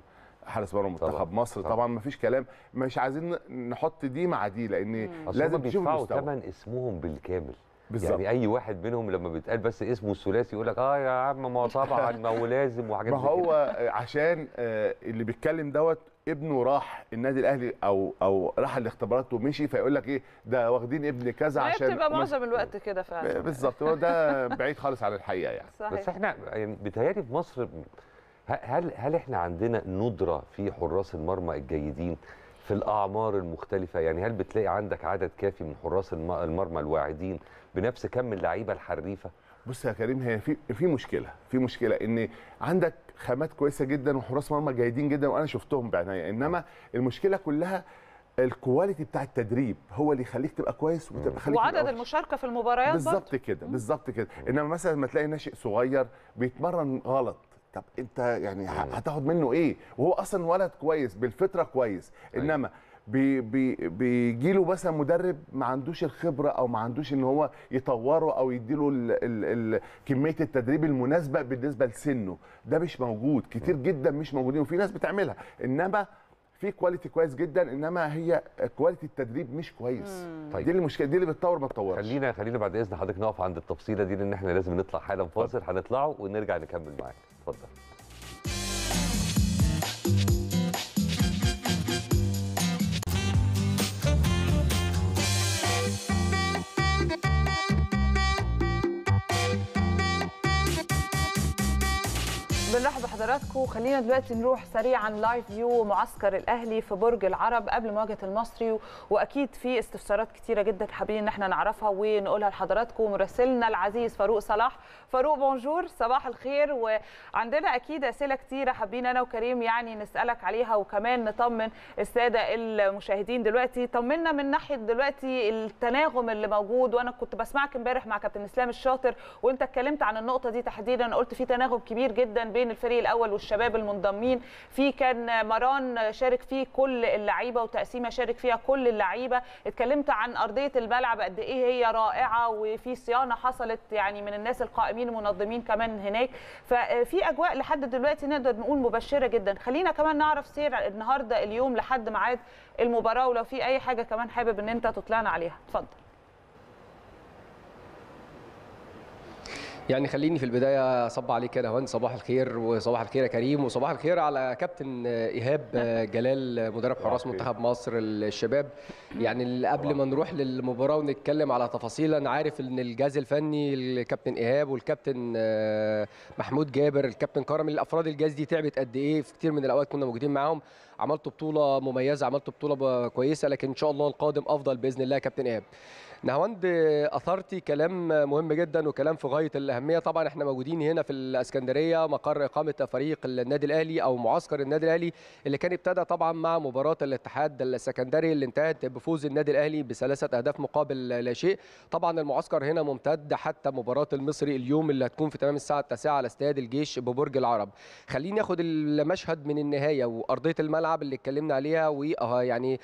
حارس مرمى منتخب مصر. طبعاً. طبعا ما فيش كلام. مش عايزين نحط دي مع دي لأن لازم تشوف بيدفعوا المستوى. ثمن اسمهم بالكامل. بالظبط. يعني أي واحد منهم لما بيتقال بس اسمه الثلاثي يقول لك آه يا عم ما هو طبعا ما هو لازم وحاجات ما. هو عشان آه، اللي بيتكلم دوت ابنه راح النادي الأهلي أو أو راح الاختبارات ومشي فيقول لك إيه؟ ده واخدين ابن كذا ما هي عشان بتبقى معظم الوقت كده فعلا. بالظبط. هو ده بعيد خالص عن الحقيقة يعني. بس صحيح إحنا يعني بيتهيألي في مصر هل هل إحنا عندنا ندرة في حراس المرمى الجيدين في الأعمار المختلفة؟ يعني هل بتلاقي عندك عدد كافي من حراس الم- المرمى الواعدين بنفس كم اللعيبة الحريفة؟ بص يا كريم هي في في مشكلة في مشكلة إن عندك خامات كويسة جدا وحراس مرمى جيدين جدا وأنا شفتهم بعناية إنما المشكلة كلها ال quality بتاع التدريب هو اللي يخليك تبقى كويس وتبقى خليك وعدد تبقى المشاركة في المباريات بالظبط كده بالظبط كده. إنما مثلا لما تلاقي ناشئ صغير بيتمرن غلط طب انت يعني هتاخد منه إيه؟ وهو أصلا ولد كويس بالفطرة كويس. أيوة. انما بي بي بيجي له مثلا مدرب ما عندوش الخبرة أو ما عندوش ان هو يطوره أو يديله ال ال ال كمية التدريب المناسبة بالنسبة لسنه. ده مش موجود. كتير جدا مش موجودين وفي ناس بتعملها. انما في quality كويس جدا إنما هي quality التدريب مش كويس. طيب. دي المشكلة دي اللي بتطور ما تطورش. خلينا خلينا بعد إذن حضرتك نقف عند التفصيلة دي لأن إحنا لازم نطلع حالا فاصل. هنطلعه ونرجع نكمل معاك. اتفضل. بنرحب بحضراتكم خلينا دلوقتي نروح سريعا live view معسكر الأهلي في برج العرب قبل مواجهة المصري وأكيد في استفسارات كتيرة جدا حابين إن إحنا نعرفها ونقولها لحضراتكم. مراسلنا العزيز فاروق صلاح. فاروق bonjour صباح الخير. وعندنا أكيد أسئلة كتيرة حابين أنا وكريم يعني نسألك عليها وكمان نطمن السادة المشاهدين دلوقتي. طمنا من ناحية دلوقتي التناغم اللي موجود وأنا كنت بسمعك امبارح مع كابتن إسلام الشاطر وأنت اتكلمت عن النقطة دي تحديدا. قلت في تناغم كبير جدا بين الفريق الأول والشباب المنضمين. في كان مران شارك فيه كل اللعيبة وتقسيمة شارك فيها كل اللعيبة. اتكلمت عن أرضية الملعب قد إيه هي رائعة وفي صيانة حصلت يعني من الناس القائمين المنظمين كمان هناك. ففي أجواء لحد دلوقتي نقدر نقول مبشرة جدا. خلينا كمان نعرف سير النهارده اليوم لحد ميعاد المباراة. ولو في أي حاجة كمان حابب إن أنت تطلعنا عليها اتفضل. يعني خليني في البداية اصب عليك يا نهوان صباح الخير وصباح الخير يا كريم وصباح الخير على كابتن إيهاب جلال مدرب حراس منتخب مصر الشباب. يعني قبل ما نروح للمباراة ونتكلم على تفاصيل أنا عارف إن الجهاز الفني الكابتن إيهاب والكابتن آه، محمود جابر الكابتن كرم الأفراد الجهاز دي تعبت قد إيه؟ في كتير من الأوقات كنا موجودين معاهم. عملتوا بطولة مميزة عملتوا بطولة كويسة لكن إن شاء الله القادم أفضل بإذن الله يا كابتن إيهاب. نهاوند اثرتي كلام مهم جدا وكلام في غاية الأهمية. طبعا إحنا موجودين هنا في الإسكندرية مقر إقامة فريق النادي الأهلي أو معسكر النادي الأهلي اللي كان ابتدى طبعا مع مباراة الاتحاد السكندري اللي انتهت بفوز النادي الأهلي بثلاثة أهداف مقابل لا شيء. طبعا المعسكر هنا ممتد حتى مباراة المصري اليوم اللي هتكون في تمام الساعة 9 على استاد الجيش ببرج العرب. خليني آخد المشهد من النهاية وأرضية الملعب اللي اتكلمنا عليها ويعني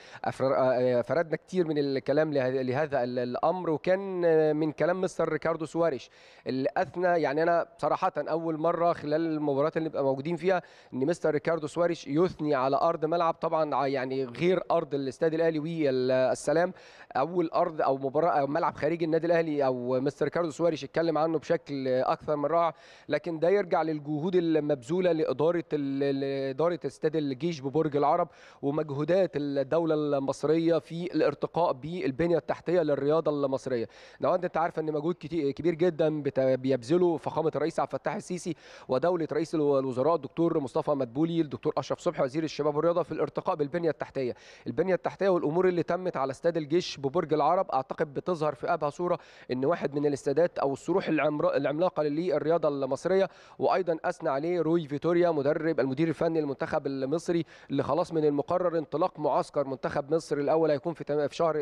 أفردنا كتير من الكلام له- لهذا الأمر وكان من كلام مستر ريكاردو سواريش اللي أثنى يعني أنا صراحة أول مرة خلال المباريات اللي نبقى موجودين فيها إن مستر ريكاردو سواريش يثني على أرض ملعب. طبعا يعني غير أرض الاستاد الأهلي والسلام. أول أرض أو مباراة أو ملعب خارجي النادي الأهلي أو مستر ريكاردو سواريش اتكلم عنه بشكل أكثر من رائع. لكن ده يرجع للجهود المبذولة لإدارة لإدارة استاد الجيش ببرج العرب ومجهودات الدولة المصرية في الارتقاء بالبنية التحتية للرياضة. المصريه. لو أنت عارف إن مجهود كبير جدا بيبذله فخامة الرئيس عبد الفتاح السيسي ودولة رئيس الوزراء الدكتور مصطفى مدبولي الدكتور أشرف صبحي وزير الشباب والرياضة في الارتقاء بالبنية التحتية. البنية التحتية والأمور اللي تمت على استاد الجيش ببرج العرب أعتقد بتظهر في أبهى صورة إن واحد من الاستادات أو الصروح العملاقة للرياضة المصريه وأيضا أثنى عليه روي فيتوريا مدرب المدير الفني للمنتخب المصري اللي خلاص من المقرر انطلاق معسكر منتخب مصر الأول هيكون في في شهر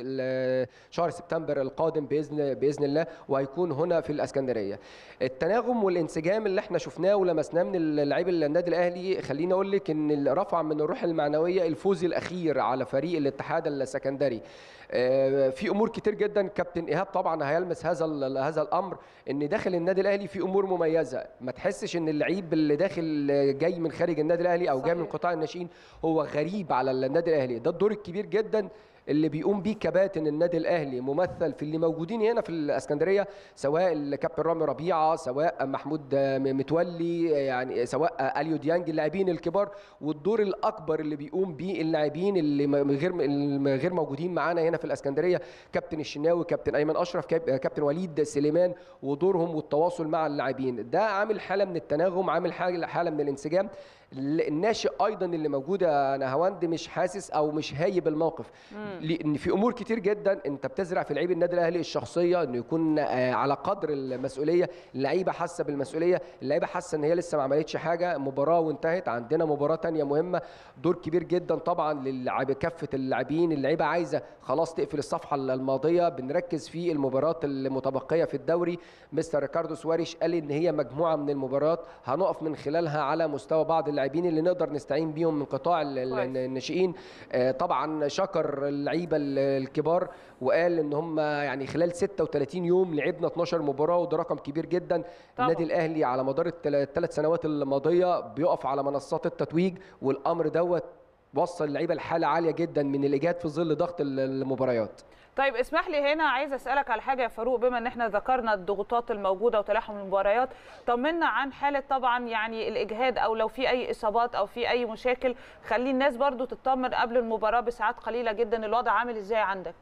شهر سبتمبر القادم باذن بإذن الله وهيكون هنا في الإسكندرية. التناغم والانسجام اللي إحنا شفناه ولمسناه من اللاعبي النادي الأهلي خليني أقول لك إن رفع من الروح المعنوية الفوز الأخير على فريق الاتحاد السكندري. آه، في أمور كتير جدا كابتن إيهاب طبعا هيلمس هذا هذا الأمر إن داخل النادي الأهلي في أمور مميزة ما تحسش إن اللعيب اللي داخل جاي من خارج النادي الأهلي أو جاي من. قطاع الناشئين هو غريب على النادي الأهلي ده الدور الكبير جدا اللي بيقوم بيه كباتن النادي الأهلي ممثل في اللي موجودين هنا في الإسكندرية سواء الكابتن رامي ربيعة سواء محمود متولي يعني سواء أليو ديانج اللاعبين الكبار والدور الأكبر اللي بيقوم بيه اللاعبين اللي غير غير موجودين معانا هنا في الإسكندرية كابتن الشناوي كابتن أيمن أشرف كاب- كابتن وليد سليمان ودورهم والتواصل مع اللاعبين. ده عامل حالة من التناغم عامل حالة من الانسجام. الناشئ أيضا اللي موجود يا نهاوند مش حاسس أو مش هايب الموقف. لأن في أمور كتير جدا أنت بتزرع في لعيب النادي الأهلي الشخصية إنه يكون آه، على قدر المسؤولية اللعيبة حاسة بالمسؤولية اللعيبة حاسة إن هي لسه ما عملتش حاجة مباراة وانتهت عندنا مباراة تانية مهمة دور كبير جدا طبعا للعب كافه اللاعبين اللعيبة عايزة خلاص تقفل الصفحة الماضية بنركز في المباراة المتبقية في الدوري. مستر ريكاردو سواريش قال إن هي مجموعة من المباريات هنقف من خلالها على مستوى بعض اللاعبين اللي نقدر نستعين بيهم من قطاع. الناشئين آه، طبعا شكر اللعيبة ال- الكبار وقال إن هم يعني خلال 36 يوم لعبنا 12 مباراة وده رقم كبير جدا. النادي الأهلي على مدار الثلاث سنوات الماضية بيقف على منصات التتويج والأمر دوت وصل اللعيبة لحاله عالية جدا من الإيجاد في ظل ضغط ال- المباريات طيب اسمح لي هنا عايزه أسألك على حاجة يا فاروق بما إن إحنا ذكرنا الضغوطات الموجودة وتلاحم المباريات طمنا عن حالة طبعا يعني الإجهاد أو لو في أي إصابات أو في أي مشاكل خلي الناس برضو تطمن قبل المباراة بساعات قليلة جدا الوضع عامل إزاي عندك؟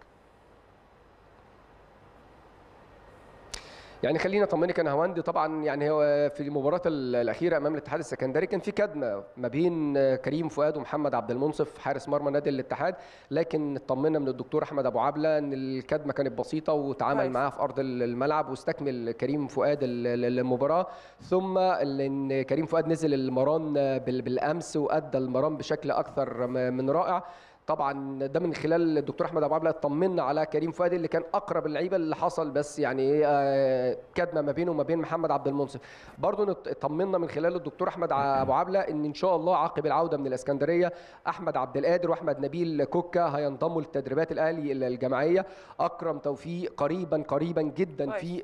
يعني خلينا أطمنك أنا هواندي طبعا يعني هو في المباراه ال- الأخيرة أمام الاتحاد السكندري كان في كدمة ما بين كريم فؤاد ومحمد عبد المنصف حارس مرمى نادي الاتحاد لكن اطمنا من الدكتور أحمد أبو عبلة إن الكدمة كانت بسيطة وتعامل. معاها في أرض الملعب واستكمل كريم فؤاد ال- ال- المباراة ثم إن كريم فؤاد نزل المران بال- بالأمس وأدى المران بشكل أكثر من رائع طبعا ده من خلال الدكتور أحمد أبو عبلة اطمنا على كريم فؤاد اللي كان أقرب اللعيبة اللي حصل بس يعني آه، كدمه ما بينه وما بين محمد عبد المنصف. برضه اطمنا من خلال الدكتور أحمد أبو عبلة إن إن شاء الله عقب العودة من الإسكندرية أحمد عبد القادر وأحمد نبيل كوكا هينضموا لتدريبات الأهلي الجماعية. أكرم توفيق قريبا قريبا جدا. في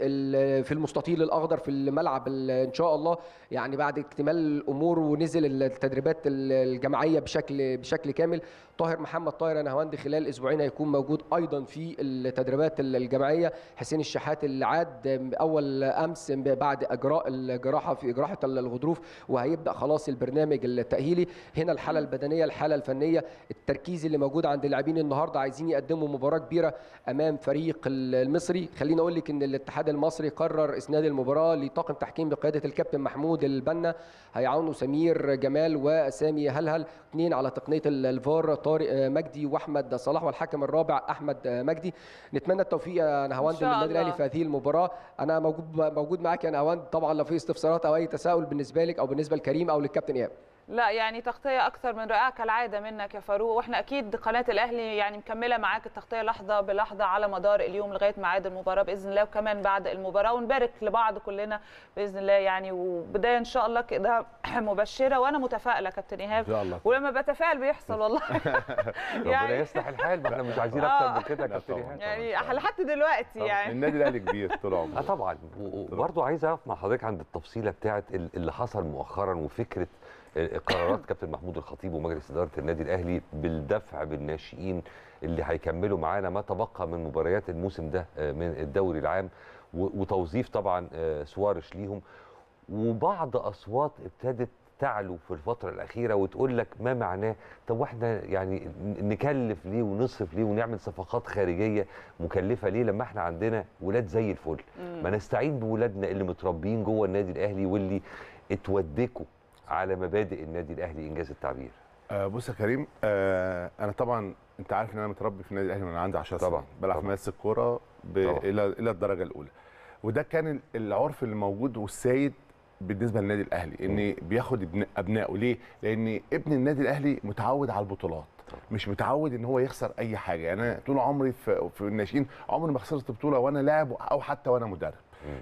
في المستطيل الأخضر في الملعب ال- إن شاء الله. يعني بعد اكتمال الأمور ونزل التدريبات ال- الجماعية بشكل بشكل كامل. طاهر محمد محمد طاهر نهواندي خلال أسبوعين هيكون موجود أيضا في التدريبات الجماعية. حسين الشحات اللي عاد أول أمس بعد إجراء الجراحة في جراحة الغضروف وهيبدأ خلاص البرنامج التأهيلي. هنا الحالة البدنية الحالة الفنية التركيز اللي موجود عند اللاعبين النهارده عايزين يقدموا مباراة كبيرة أمام فريق المصري. خليني أقول لك إن الاتحاد المصري قرر إسناد المباراة لطاقم تحكيم بقيادة الكابتن محمود البنا. هيعاونوا سمير جمال وسامي هلهل اثنين على تقنية الفار طارق مجدي واحمد صلاح والحكم الرابع احمد مجدي. نتمنى التوفيق يا نهاوند للنادي الأهلي. في هذه المباراة. أنا موجود موجود معاك يا نهاوند طبعا لو في استفسارات أو أي تساؤل بالنسبة لك أو بالنسبة لكريم أو للكابتن إيهاب. لا يعني تغطية أكثر من رائعة كالعادة منك يا فاروق. وإحنا أكيد قناة الأهلي يعني مكملة معاك التغطية لحظة بلحظة على مدار اليوم لغاية ميعاد المباراة بإذن الله وكمان بعد المباراة. ونبارك لبعض كلنا بإذن الله يعني. وبداية إن شاء الله كده مبشرة وأنا متفائلة كابتن إن الله. ولما بتفائل بيحصل والله. ربنا يصلح الحال ما إحنا مش عايزين أكتر من كده يا كابتن طبعاً. إيهاب. يعني لحد دلوقتي يعني. النادي الأهلي كبير طول آه عمره. طبعا. وبرضه عايز أقف مع حضرتك عند التفصيلة بتاعه ال- اللي حصل مؤخرا وفكرة آه، قرارات كابتن محمود الخطيب ومجلس إدارة النادي الأهلي بالدفع بالناشئين اللي هيكملوا معانا ما تبقى من مباريات الموسم ده آه، من الدوري العام وتوظيف طبعا آه، سوارش ليهم. وبعض أصوات ابتدت تعلو في الفترة الأخيرة وتقول لك ما معناه؟ طب وإحنا يعني نكلف ليه ونصرف ليه ونعمل صفقات خارجية مكلفة ليه لما إحنا عندنا ولاد زي الفل؟ ما نستعين بولادنا اللي متربيين جوه النادي الأهلي واللي اتودكوا على مبادئ النادي الأهلي إنجاز التعبير. آه بص يا كريم آه أنا طبعا أنت عارف إن أنا متربي في النادي الأهلي من عندي 10 طبعاً، سنين بلعب طبعاً. ماسك كوره ب- طبعاً. إلى إلى الدرجة الأولى. وده كان ال- العرف اللي موجود بالنسبة للنادي الأهلي ان بياخد ابن أبنائه. ليه؟ لأن ابن النادي الأهلي متعود على البطولات مش متعود إن هو يخسر أي حاجة. يعني أنا طول عمري في في الناشئين عمري ما خسرت بطولة وأنا لاعب أو حتى وأنا مدرب.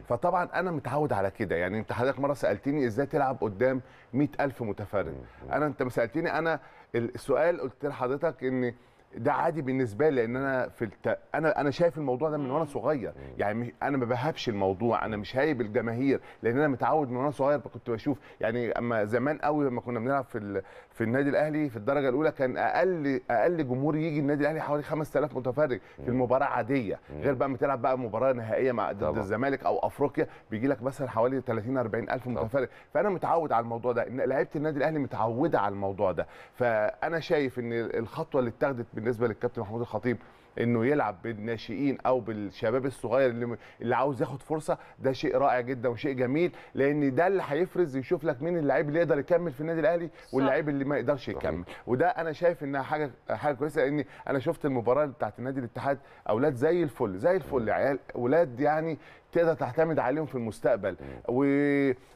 فطبعا أنا متعود على كده. يعني أنت حضرتك مرة سألتني إزاي تلعب قدام 100000 متفرج. أنا أنت ما سألتني أنا السؤال قلت لحضرتك إن ده عادي بالنسبة لي لأن أنا في الت... أنا أنا شايف الموضوع ده من وأنا صغير. يعني مش... أنا ما بهابش الموضوع أنا مش هايب الجماهير لأن أنا متعود من وأنا صغير كنت بشوف يعني أما زمان قوي لما كنا بنلعب في ال... في النادي الأهلي في الدرجة الأولى كان أقل أقل جمهور يجي النادي الأهلي حوالي 5000 متفرج في المباراة عادية. غير بقى ما تلعب بقى مباراة نهائية مع ضد. الزمالك أو أفريقيا بيجي لك مثلا حوالي 30 40 ألف متفرج. فأنا متعود على الموضوع ده. إن لعيبة النادي الأهلي متعودة على الموضوع ده. فأنا شايف إن الخطوة اللي اتخذت بالنسبة للكابتن محمود الخطيب إنه يلعب بالناشئين أو بالشباب الصغير اللي اللي عاوز ياخد فرصة ده شيء رائع جدا وشيء جميل لأن ده اللي هيفرز يشوف لك مين اللعيب اللي يقدر يكمل في النادي الأهلي واللعيب اللي ما يقدرش يكمل. وده أنا شايف إنها حاجة حاجة كويسة لأن أنا شفت المباراة بتاعت النادي الاتحاد أولاد زي الفل زي الفل عيال أولاد يعني تقدر تعتمد عليهم في المستقبل. و...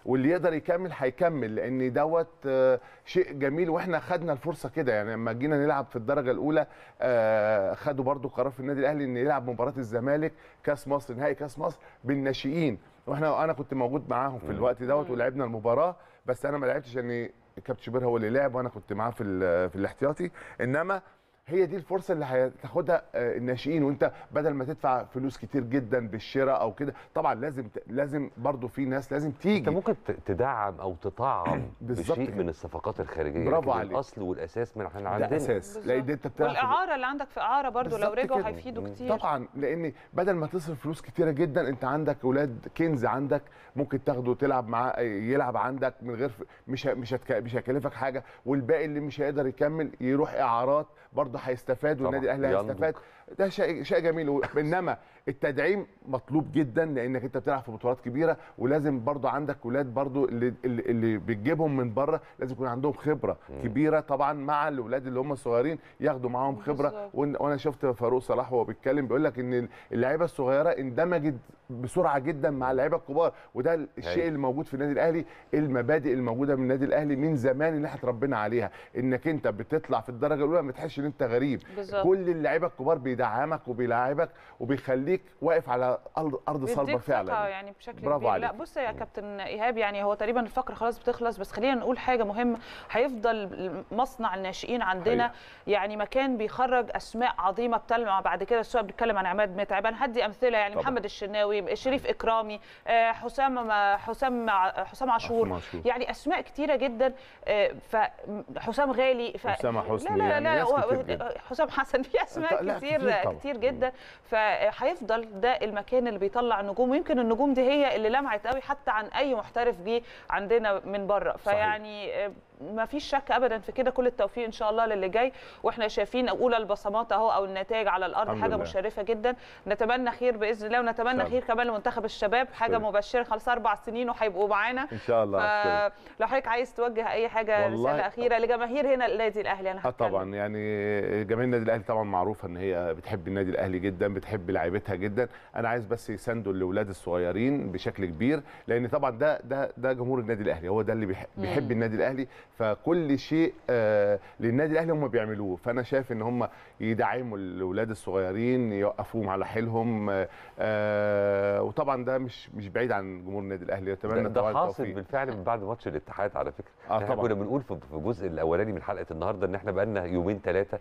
واللي يقدر يكمل هيكمل لأن دوت آه، شيء جميل. وإحنا خدنا الفرصة كده. يعني لما جينا نلعب في الدرجة الأولى آه، خدوا برضو قرار في النادي الأهلي إن يلعب مباراة الزمالك كأس مصر نهائي كأس مصر بالناشئين. وإحنا أنا كنت موجود معاهم في الوقت دوت ولعبنا المباراة. بس أنا ما لعبتش لأن كابتن شوبير هو اللي لعب وأنا كنت معاه في ال- في الاحتياطي. إنما هي دي الفرصة اللي هتاخدها آه، الناشئين وانت بدل ما تدفع فلوس كتير جدا بالشراء أو كده طبعا لازم لازم برضو في ناس لازم أنت تيجي ممكن ت- تدعم أو تطعم بالظبط بشيء. من الصفقات الخارجية برافو عليك. الأصل والأساس من إحنا ده عندنا أساس بالظبط. لأن أنت في- والإعارة اللي عندك في إعارة برضو لو رجعوا. هيفيدوا كتير طبعا لأن بدل ما تصرف فلوس كتيرة جدا أنت عندك أولاد كنز عندك ممكن تاخده تلعب معاه يلعب عندك من غير. مش. مش هتك... مش هيكلفك حاجة والباقي اللي مش هيقدر يكمل يروح إعارات برضه هيستفاد طبعاً. والنادي الأهلي. هيستفاد ده شيء شيء جميل. انما التدعيم مطلوب جدا لأنك أنت بتلعب في بطولات كبيرة ولازم برضه عندك أولاد برضه اللي اللي, اللي بتجيبهم من بره لازم يكون عندهم خبرة كبيرة طبعا مع الاولاد اللي هم الصغيرين ياخدوا معاهم خبرة. وأنا شفت فاروق صلاح وهو بيتكلم بيقول لك إن اللعيبة الصغيرة اندمجت بسرعة جدا مع اللعيبة الكبار. وده الشيء أيوة. اللي موجود في النادي الأهلي المبادئ الموجودة من النادي الأهلي من زمان اللي إحنا اتربينا عليها. إنك أنت بتطلع في الدرجة الأولى ما تحسش إن أنت غريب. بالظبط. كل اللعيبة الكبار بيدعمك وبيلاعبك وبيخليك واقف على ارض صلبة فعلا يعني بشكل برافو كبير عليك. لا بص يا كابتن إيهاب يعني هو تقريبا الفقره خلاص بتخلص بس خلينا نقول حاجة مهمة هيفضل مصنع الناشئين عندنا حقيقة. يعني مكان بيخرج أسماء عظيمة بتلمع بعد كده سواء بنتكلم عن عماد متعب أنا هدي أمثلة يعني طبعا. محمد الشناوي حسام شريف إكرامي آه، حسام حسام حسام عاشور حسام عاشور. يعني أسماء كتيرة جدا آه، فحسام غالي ف... أسامة حسني، لا لا يعني لا و- جدا. حسام حسن في أسماء لا، كتير كتير كتير, طبعاً. كتير جدا. فهيفضل ده المكان اللي بيطلع النجوم. ويمكن النجوم دي هي اللي لمعت قوي حتى عن أي محترف جه عندنا من بره. فيعني ما فيش شك ابدا في كده. كل التوفيق إن شاء الله للي جاي. وإحنا شايفين اولى البصمات أهو أو النتائج على الأرض حاجة لله. مشرفة جدا. نتمنى خير بإذن الله ونتمنى الله. خير كمان لمنتخب الشباب. حاجة. مبشرة خلاص أربع سنين وهيبقوا معانا. إن شاء الله. فلو حضرتك عايز توجه أي حاجة رساله اخيره لجماهير هنا النادي الأهلي أنا هتكلم. طبعا. يعني جماهير النادي الأهلي طبعا معروفة إن هي بتحب النادي الأهلي جدا بتحب لعيبتها جدا. أنا عايز بس يساندوا الأولاد الصغيرين بشكل كبير لأن طبعا ده ده ده جمهور النادي الأهلي. هو ده اللي بيح- بيحب النادي الأهلي. فكل شيء آه للنادي الأهلي هم بيعملوه. فأنا شايف إن هم يدعموا الأولاد الصغيرين يوقفوهم على حيلهم آه آه وطبعا ده مش مش بعيد عن جمهور النادي الأهلي. ده, أتمنى ده طبعا حاصل بالفعل من بعد ماتش الاتحاد على فكرة. آه إحنا طبعا. كنا بنقول في الجزء الأولاني من حلقة النهارده إن إحنا بقالنا يومين ثلاثة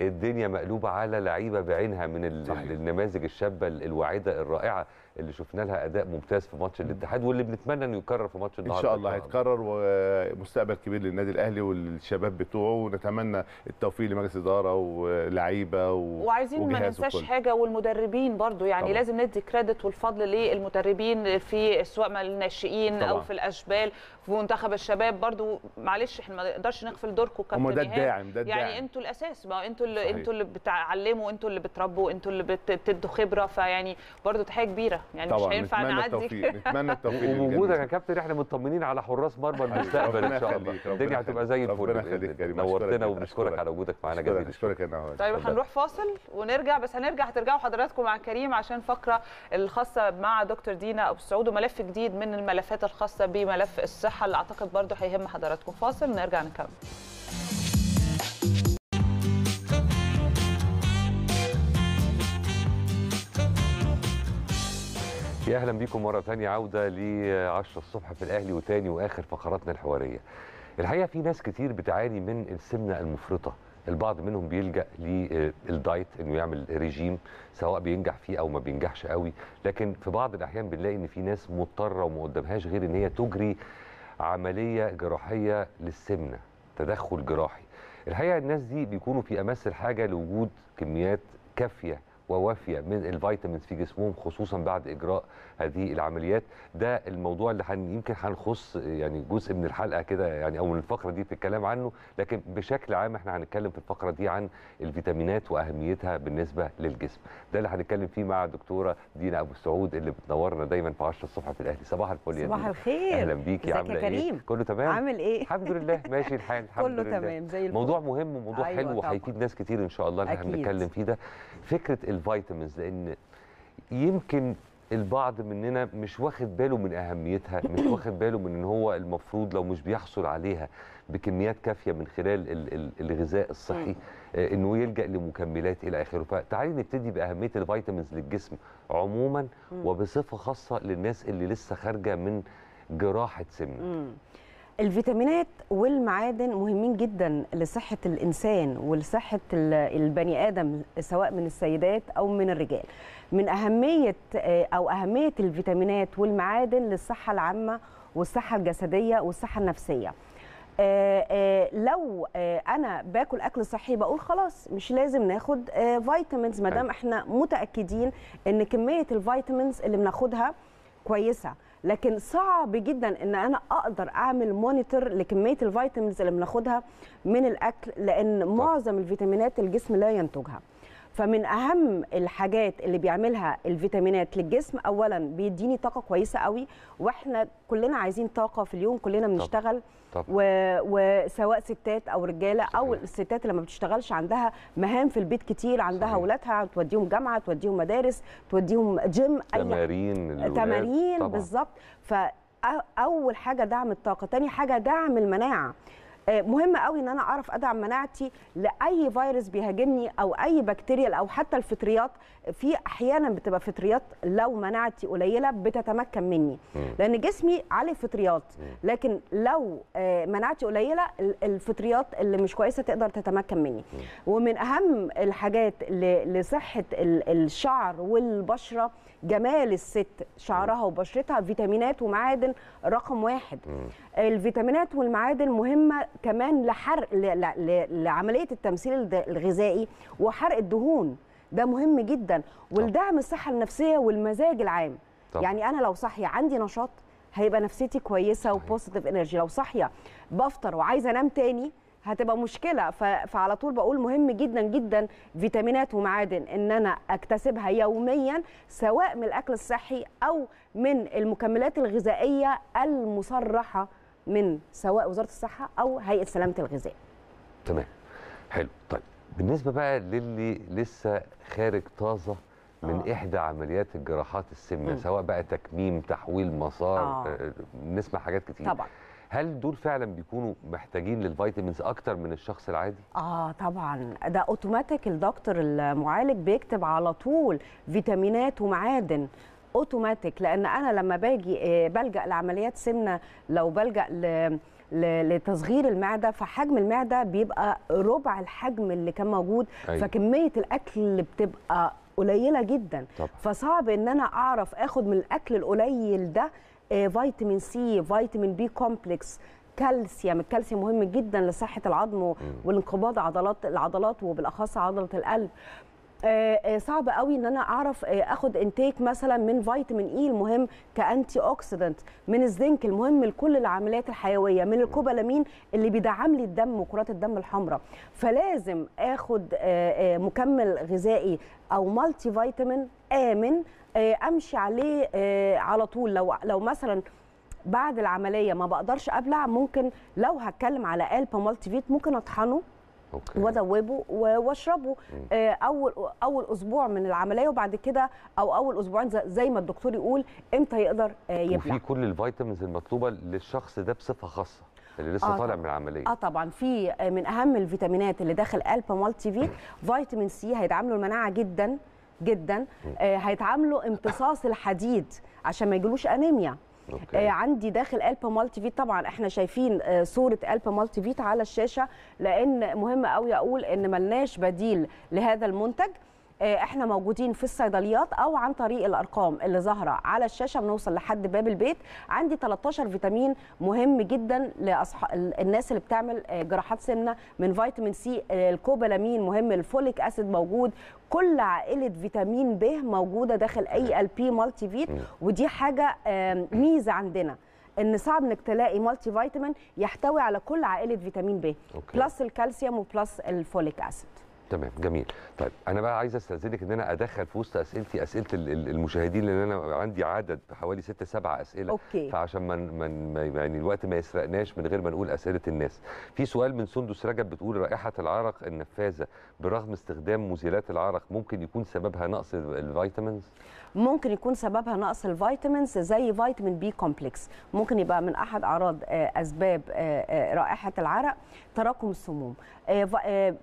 الدنيا مقلوبة على لعيبة بعينها من صحيح. النماذج الشابة الواعده الرائعة. اللي شفنا لها أداء ممتاز في ماتش الاتحاد واللي بنتمنى إنه يكرر في ماتش إن النهارده شاء الله هيتكرر ومستقبل كبير للنادي الأهلي والشباب بتوعه ونتمنى التوفيق لمجلس اداره ولعيبة و... وعايزين ما ننساش. حاجة والمدربين برضو يعني طبعا. لازم ندي كريدت والفضل للمدربين في سواء ما الناشئين أو. في الأشبال في منتخب الشباب برضو معلش إحنا ما نقدرش نغفل دوركم كابتن ده. الداعم ده الداعم يعني أنتوا الأساس ما أنتوا اللي. أنتوا اللي بتعلموا أنتوا اللي بتربوا أنتوا اللي بت- بتدوا خبرة فيعني برضو تحيه كبيرة يعني مش طبعا هينفع نتمنى نعدي التوفيق نتمنى التوفيق ووجودك يا. كابتن إحنا مطمنين على حراس مرمى المستقبل ربنا ان شاء الله الدنيا هتبقى يخليك. زي الفل ربنا يخليك. كريم، نورتنا وبنشكرك. على وجودك معانا جزيلا أشكرك يا نهار طيب. هنروح فاصل ونرجع بس هنرجع هترجعوا حضراتكم مع كريم عشان فقرة الخاصة مع دكتور دينا أبو السعود وملف جديد من الملفات الخاصة بملف الصحة اللي أعتقد برضو هيهم حضراتكم فاصل ونرجع نكمل يا أهلا بيكم مرة ثانية عودة ل 10 الصبح في الأهلي وتاني وآخر فقراتنا الحوارية. الحقيقة في ناس كتير بتعاني من السمنة المفرطة، البعض منهم بيلجأ لل diet إنه يعمل ريجيم سواء بينجح فيه أو ما بينجحش قوي، لكن في بعض الأحيان بنلاقي إن في ناس مضطرة وما قدامهاش غير إن هي تجري عملية جراحية للسمنة، تدخل جراحي. الحقيقة الناس دي بيكونوا في أمس الحاجة لوجود كميات كافية ووافية من ال vitamins في جسمهم خصوصا بعد إجراء هذه العمليات. ده الموضوع اللي حن يمكن هنخص يعني جزء من الحلقة كده يعني أو من الفقرة دي في الكلام عنه. لكن بشكل عام إحنا هنتكلم في الفقرة دي عن الفيتامينات وأهميتها بالنسبة للجسم. ده اللي هنتكلم فيه مع الدكتورة دينا أبو السعود اللي بتنورنا دايما في 10 الصبح في الأهلي. صباح الفل يا صباح. الخير. أهلا بيكي. عاملة إيه؟ كله تمام؟ عامل إيه؟ الحمد لله. ماشي الحال. الحمد كله لله. تمام زي الفل. موضوع مهم وموضوع أيوة حلو. وهيفيد ناس كتير إن شاء الله اللي. هنتكلم فيه ده. فكرة الفيتامينز لأن يمكن البعض مننا مش واخد باله من أهميتها مش واخد باله من إن هو المفروض لو مش بيحصل عليها بكميات كافية من خلال ال- ال- الغذاء الصحي آه، إنه يلجأ لمكملات إلى آخره. فتعالي نبتدي بأهمية الفيتامينز للجسم عموما وبصفة خاصة للناس اللي لسه خارجة من جراحة سمنه. الفيتامينات والمعادن مهمين جدا لصحة الإنسان ولصحة ال- البني آدم سواء من السيدات أو من الرجال. من أهمية آه، أو أهمية الفيتامينات والمعادن للصحة العامة والصحة الجسدية والصحة النفسية. آه، آه، لو آه، أنا باكل أكل صحي بقول خلاص مش لازم ناخد vitamins ما دام أيوة. إحنا متأكدين إن كمية ال vitamins اللي بناخدها كويسة لكن صعب جدا إن أنا أقدر أعمل monitor لكمية ال vitamins اللي بناخدها من الأكل لأن معظم الفيتامينات الجسم لا ينتجها. فمن أهم الحاجات اللي بيعملها الفيتامينات للجسم اولا بيديني طاقة كويسة قوي وإحنا كلنا عايزين طاقة في اليوم كلنا بنشتغل. وسواء ستات أو رجالة أو صحيح. الستات اللي ما بتشتغلش عندها مهام في البيت كتير عندها. أولادها توديهم جامعة توديهم مدارس توديهم جيم تمارين الولاد تمارين طبعاً. بالظبط فاول حاجة دعم الطاقة تاني حاجة دعم المناعة آه، مهم قوي إن أنا أعرف أدعم مناعتي لأي فيروس بيهاجمني أو أي بكتيريا أو حتى الفطريات. في أحيانا بتبقى فطريات لو مناعتي قليلة بتتمكن مني. لأن جسمي عليه فطريات. لكن لو آه، مناعتي قليلة ال- الفطريات اللي مش كويسة تقدر تتمكن مني. ومن أهم الحاجات لصحة ال- الشعر والبشرة جمال الست شعرها وبشرتها فيتامينات ومعادن رقم واحد. الفيتامينات والمعادن مهمة كمان لحرق ل- ل- ل- لعملية التمثيل الغذائي وحرق الدهون. ده مهم جدا. ولدعم الصحة النفسية والمزاج العام. طبعا. يعني أنا لو صاحيه عندي نشاط هيبقى نفسيتي كويسة و positive energy لو صاحيه بفطر وعايزة أنام تاني هتبقى مشكلة. ف... فعلى طول بقول مهم جدا جدا فيتامينات ومعادن إن أنا أكتسبها يوميا سواء من الأكل الصحي أو من المكملات الغذائية المصرحة من سواء وزارة الصحة أو هيئة سلامة الغذاء تمام حلو طيب بالنسبة بقى للي لسه خارج طازة من آه. إحدى عمليات الجراحات السمنة. سواء بقى تكميم تحويل مسار آه. آه. نسمع حاجات كتير طبعا هل دول فعلا بيكونوا محتاجين للفيتامينز أكتر من الشخص العادي آه طبعا ده أوتوماتيك الدكتور المعالج بيكتب على طول فيتامينات ومعادن اوتوماتيك لأن أنا لما باجي آه، بلجأ لعمليات سمنة لو بلجأ ل لتصغير المعدة فحجم المعدة بيبقى ربع الحجم اللي كان موجود أيوة. فكمية الأكل اللي بتبقى قليلة جدا طبعا. فصعب إن أنا أعرف آخد من الأكل القليل ده آه، vitamin C vitamin B complex كالسيوم الكالسيوم مهم جدا لصحة العظم والانقباض عضلات العضلات وبالأخص عضلة القلب صعب قوي إن أنا أعرف آه، آخد intake مثلا من vitamin E المهم ك antioxidant من الزنك المهم لكل العمليات الحيوية من الكوبالامين اللي بيدعم لي الدم وكرات الدم الحمراء. فلازم آخد آه، آه، مكمل غذائي أو multivitamin آمن آه، أمشي عليه آه، على طول. لو لو مثلا بعد العملية ما بقدرش أبلع ممكن لو هتكلم على Alpha Multivit ممكن أطحنه. وادوبه و- واشربه. آه، اول أول أسبوع من العملية وبعد كده أو أول أسبوعين زي- ما الدكتور يقول إمتى يقدر آه، يبلع. وفي كل ال vitamins المطلوبة للشخص ده بصفة خاصة اللي لسه آه طالع. من العملية. آه طبعا. في آه، من أهم الفيتامينات اللي داخل Alpha Multivit vitamin C هيدعم له المناعة جدا جدا آه هيدعم له امتصاص الحديد عشان ما يجيلوش أنيميا. Okay. آه عندي داخل Alpha Multivit طبعا إحنا شايفين آه صورة Alpha Multivit على الشاشة لأن مهم قوي أقول إن ملناش بديل لهذا المنتج إحنا موجودين في الصيدليات أو عن طريق الارقام اللي ظاهرة على الشاشة بنوصل لحد باب البيت. عندي 13 فيتامين مهم جدا لاصحاب الناس اللي بتعمل آه، جراحات سمنة من vitamin C آه، الكوبالامين مهم ال folic acid موجود. كل عائلة فيتامين ب موجودة داخل Alpha Multivit ودي حاجة ميزة عندنا إن صعب إنك تلاقي multivitamin يحتوي على كل عائلة فيتامين ب. plus الكالسيوم و plus ال folic acid. تمام جميل. طيب أنا بقى عايز أستأذنك إن أنا أدخل في وسط أسئلتي أسئلة ال- ال- المشاهدين لأن أنا عندي عدد حوالي ست سبع أسئلة. Okay. فعشان ما ما ما- يعني الوقت ما يسرقناش من غير ما نقول أسئلة الناس. في سؤال من سندس رجب بتقول رائحة العرق النفاذة برغم استخدام مزيلات العرق ممكن يكون سببها نقص ال- vitamins؟ ممكن يكون سببها نقص ال vitamins زي vitamin B complex ممكن يبقى من أحد أعراض آه، أسباب آه، آه، رائحة العرق تراكم السموم.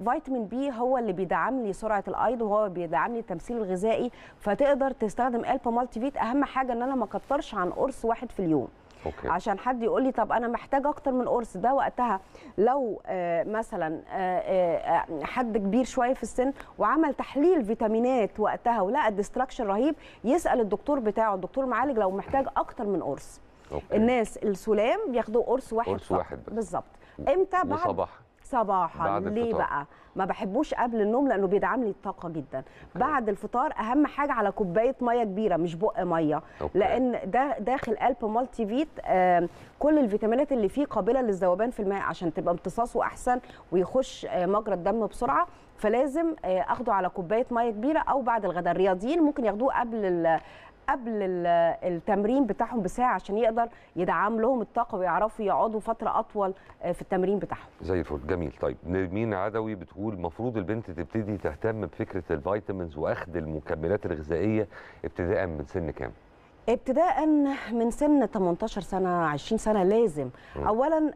vitamin B هو اللي بيدعم لي سرعة الأيض وهو بيدعم لي التمثيل الغذائي. فتقدر تستخدم Alpha Multivit أهم حاجة إن أنا ما أكترش عن قرص واحد في اليوم. Okay. عشان حد يقول لي طب أنا محتاج أكتر من قرص. ده وقتها لو آه، مثلا آه، آه، حد كبير شوية في السن وعمل تحليل فيتامينات وقتها ولقى destruction رهيب يسأل الدكتور بتاعه الدكتور معالج لو محتاج أكتر من قرص. Okay. الناس السلام بياخدوا قرص واحد قرص. واحد. بالظبط. إمتى؟ بعد وصباحا صباحا. ليه الفطار. بقى؟ ما بحبوش قبل النوم لأنه بيدعم لي الطاقة جدا. بعد الفطار أهم حاجة على كوباية مية كبيرة مش بق مية. Okay. لأن ده داخل Alpha Multivit آم، كل الفيتامينات اللي فيه قابلة للذوبان في الماء عشان تبقى امتصاصه أحسن ويخش آه، مجرى الدم بسرعة. فلازم آه، أخده على كوباية مية كبيرة أو بعد الغداء. الرياضيين ممكن ياخدوه قبل قبل ال- التمرين بتاعهم بساعة عشان يقدر يدعم لهم الطاقة ويعرفوا يقعدوا فترة أطول آه، في التمرين بتاعهم. زي الفل. جميل. طيب نرمين عدوي بتقول المفروض البنت تبتدي تهتم بفكرة الفيتامينز وأخذ المكملات الغذائية ابتداء من سن كام؟ ابتداء من سن 18 سنة 20 سنة لازم. اولا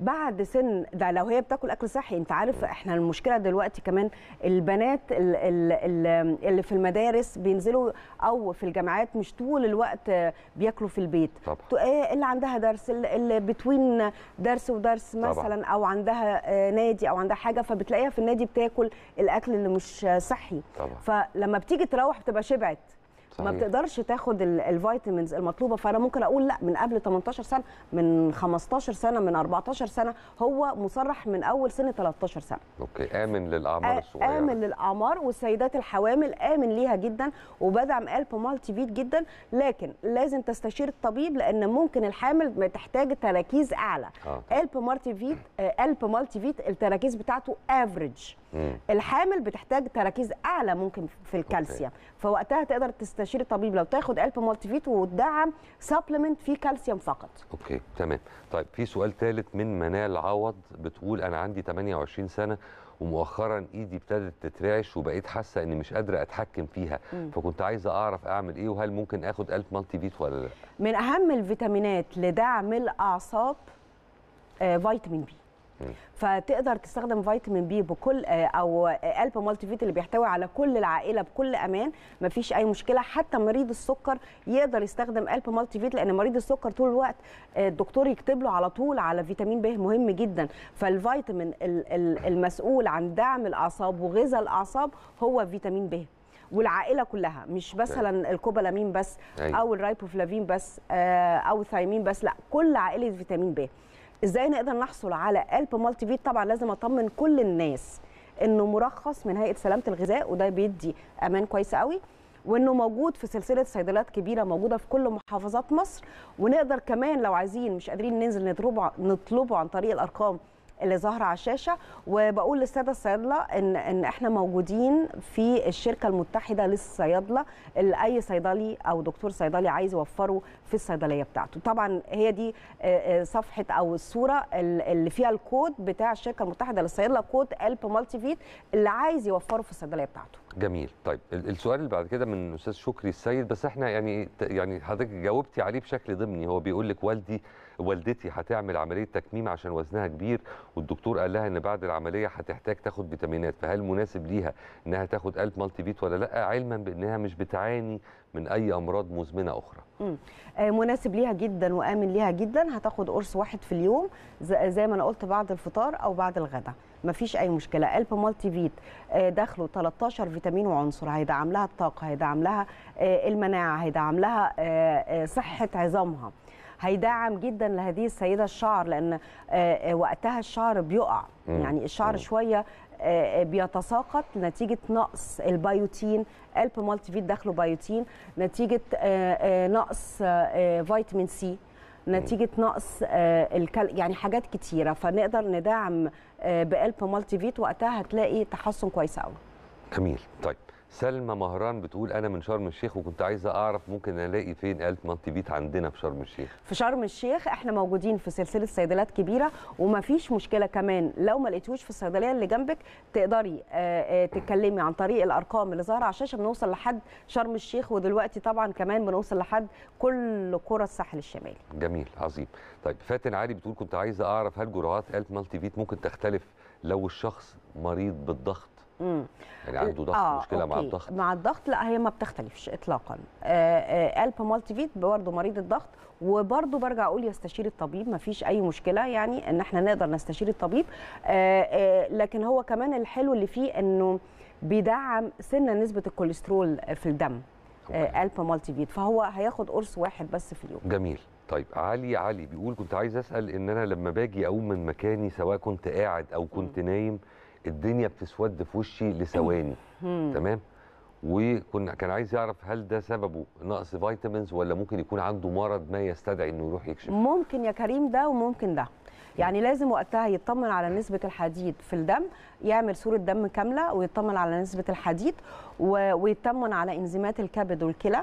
بعد سن ده لو هي بتاكل أكل صحي أنت عارف إحنا المشكلة دلوقتي كمان البنات ال- ال- ال- اللي في المدارس بينزلوا أو في الجامعات مش طول الوقت بياكلوا في البيت. طبعا. آه، اللي عندها درس؟ اللي- بتوين درس ودرس طبعاً. مثلا أو عندها آه، نادي أو عندها حاجة فبتلاقيها في النادي بتاكل الأكل اللي مش صحي. طبعا. فلما بتيجي تروح بتبقى شبعت. ما صحيح. بتقدرش تاخد ال- ال vitamins المطلوبة. فأنا ممكن أقول لأ من قبل 18 سنة من 15 سنة من 14 سنة هو مصرح من أول سنه 13 سنة. okay. آمن للأعمار الصغيرة. آمن للأعمار والسيدات الحوامل آمن ليها جدا وبدعم الب مالتي فيت جدا. لكن لازم تستشير الطبيب لأن ممكن الحامل ما تحتاج تراكيز أعلى. آه الب مالتي فيت الب مالتي فيت التراكيز بتاعته average. الحامل بتحتاج تراكيز أعلى ممكن في الكالسيوم. فوقتها تقدر تستشير الطبيب لو تاخد الب مالتي فيت وتدعم supplement فيه كالسيوم فقط okay تمام طيب في سؤال ثالث من منال عوض بتقول أنا عندي 28 سنة ومؤخرا إيدي ابتدت تترعش وبقيت حاسة إني مش قادرة أتحكم فيها مم. فكنت عايزة أعرف أعمل إيه وهل ممكن آخد الف مالتي فيت ولا لأ من أهم الفيتامينات لدعم الأعصاب آه، فيتامين بي. فتقدر تستخدم فيتامين بي بكل آه، أو آه، ألب مالتي فيت اللي بيحتوي على كل العائلة بكل أمان. مفيش أي مشكلة. حتى مريض السكر يقدر يستخدم ألب مالتي فيت لأن مريض السكر طول الوقت آه، الدكتور يكتب له على طول على فيتامين ب مهم جدا. فالفيتامين ال- ال- المسؤول عن دعم الأعصاب وغذاء الأعصاب هو فيتامين ب والعائلة كلها. مش مثلا الكوبالامين بس أيوة. أو الرايبوفلافين بس أو الثايمين بس لا كل عائلة فيتامين ب إزاي نقدر نحصل على الب مالتي فيت طبعا لازم أطمن كل الناس إنه مرخص من هيئة سلامة الغذاء وده بيدي أمان كويس قوي وإنه موجود في سلسلة صيدليات كبيرة موجودة في كل محافظات مصر. ونقدر كمان لو عايزين مش قادرين ننزل نطلبه عن طريق الأرقام اللي ظاهرة على الشاشة. وبقول للسادة الصيادلة إن إن إحنا موجودين في الشركة المتحدة للصيادلة اللي أي صيدلي أو دكتور صيدلي عايز يوفره في الصيدلية بتاعته. طبعا هي دي آه، آه، صفحة أو الصورة ال- اللي فيها الكود بتاع الشركة المتحدة للصيادلة كود الب مالتي فيت اللي عايز يوفره في الصيدلية بتاعته. جميل. طيب ال- السؤال اللي بعد كده من الاستاذ شكري السيد بس إحنا يعني يعني حضرتك جاوبتي عليه بشكل ضمني. هو بيقول لك والدي والدتي هتعمل عملية تكميم عشان وزنها كبير والدكتور قال لها إن بعد العملية هتحتاج تاخد فيتامينات فهل مناسب ليها إنها تاخد الف مالتي فيت ولا لأ؟ علما بإنها مش بتعاني من أي أمراض مزمنة أخرى. آه، مناسب ليها جدا وآمن ليها جدا. هتاخد قرص واحد في اليوم زي ما أنا قلت بعد الفطار أو بعد الغداء. مفيش أي مشكلة. ألب مالتي فيت آه، داخله 13 فيتامين وعنصر هيدعم لها الطاقة هيدعم لها آه، المناعة هيدعم لها صحة عظامها. هيدعم جدا لهذه السيدة الشعر لأن آه، آه، وقتها الشعر بيقع. يعني الشعر. شوية آه، بيتساقط نتيجة نقص البيوتين ألب مالتي فيت داخله بيوتين نتيجة آه، نقص فيتامين سي نتيجة نقص الكل يعني حاجات كتيرة. فنقدر ندعم بقلب مالتي فيت وقتها هتلاقي تحسن كويس قوي جميل. طيب. سلمى مهران بتقول أنا من شرم الشيخ وكنت عايزه أعرف ممكن ألاقي فين الف مالتي فيت عندنا في شرم الشيخ. في شرم الشيخ إحنا موجودين في سلسلة صيدليات كبيرة ومفيش مشكلة كمان. لو ما لقيتوش في الصيدلية اللي جنبك تقدري آه، آه، تتكلمي عن طريق الأرقام اللي ظاهرة على الشاشة. بنوصل لحد شرم الشيخ ودلوقتي طبعا كمان بنوصل لحد كل قرى الساحل الشمالي. جميل عظيم. طيب فاتن علي بتقول كنت عايزه أعرف هل جرعات الف مالتي فيت ممكن تختلف لو الشخص مريض بالضغط؟ مم. يعني عنده ضغط آه، مشكلة مع okay. الضغط؟ مع الضغط؟ لا هي ما بتختلفش اطلاقا. آه، آه، ألب مالتي فيت برضه مريض الضغط وبرضه برجع أقول يستشير الطبيب ما فيش أي مشكلة يعني إن إحنا نقدر نستشير الطبيب. آه، آه، لكن هو كمان الحلو اللي فيه إنه بيدعم سنه نسبة الكوليسترول في الدم ألب مالتي فيت فهو هياخد قرص واحد بس في اليوم. جميل. طيب علي علي بيقول كنت عايز أسأل إن أنا لما باجي أقوم من مكاني سواء كنت قاعد أو كنت نايم الدنيا بتسود في وشي لثواني. تمام؟ وكنا كان عايز يعرف هل ده سببه نقص vitamins ولا ممكن يكون عنده مرض ما يستدعي إنه يروح يكشف. ممكن يا كريم ده وممكن ده. يعني لازم وقتها يطمن على نسبة الحديد في الدم يعمل صورة دم كاملة ويطمن على نسبة الحديد ويطمن على إنزيمات الكبد والكلى.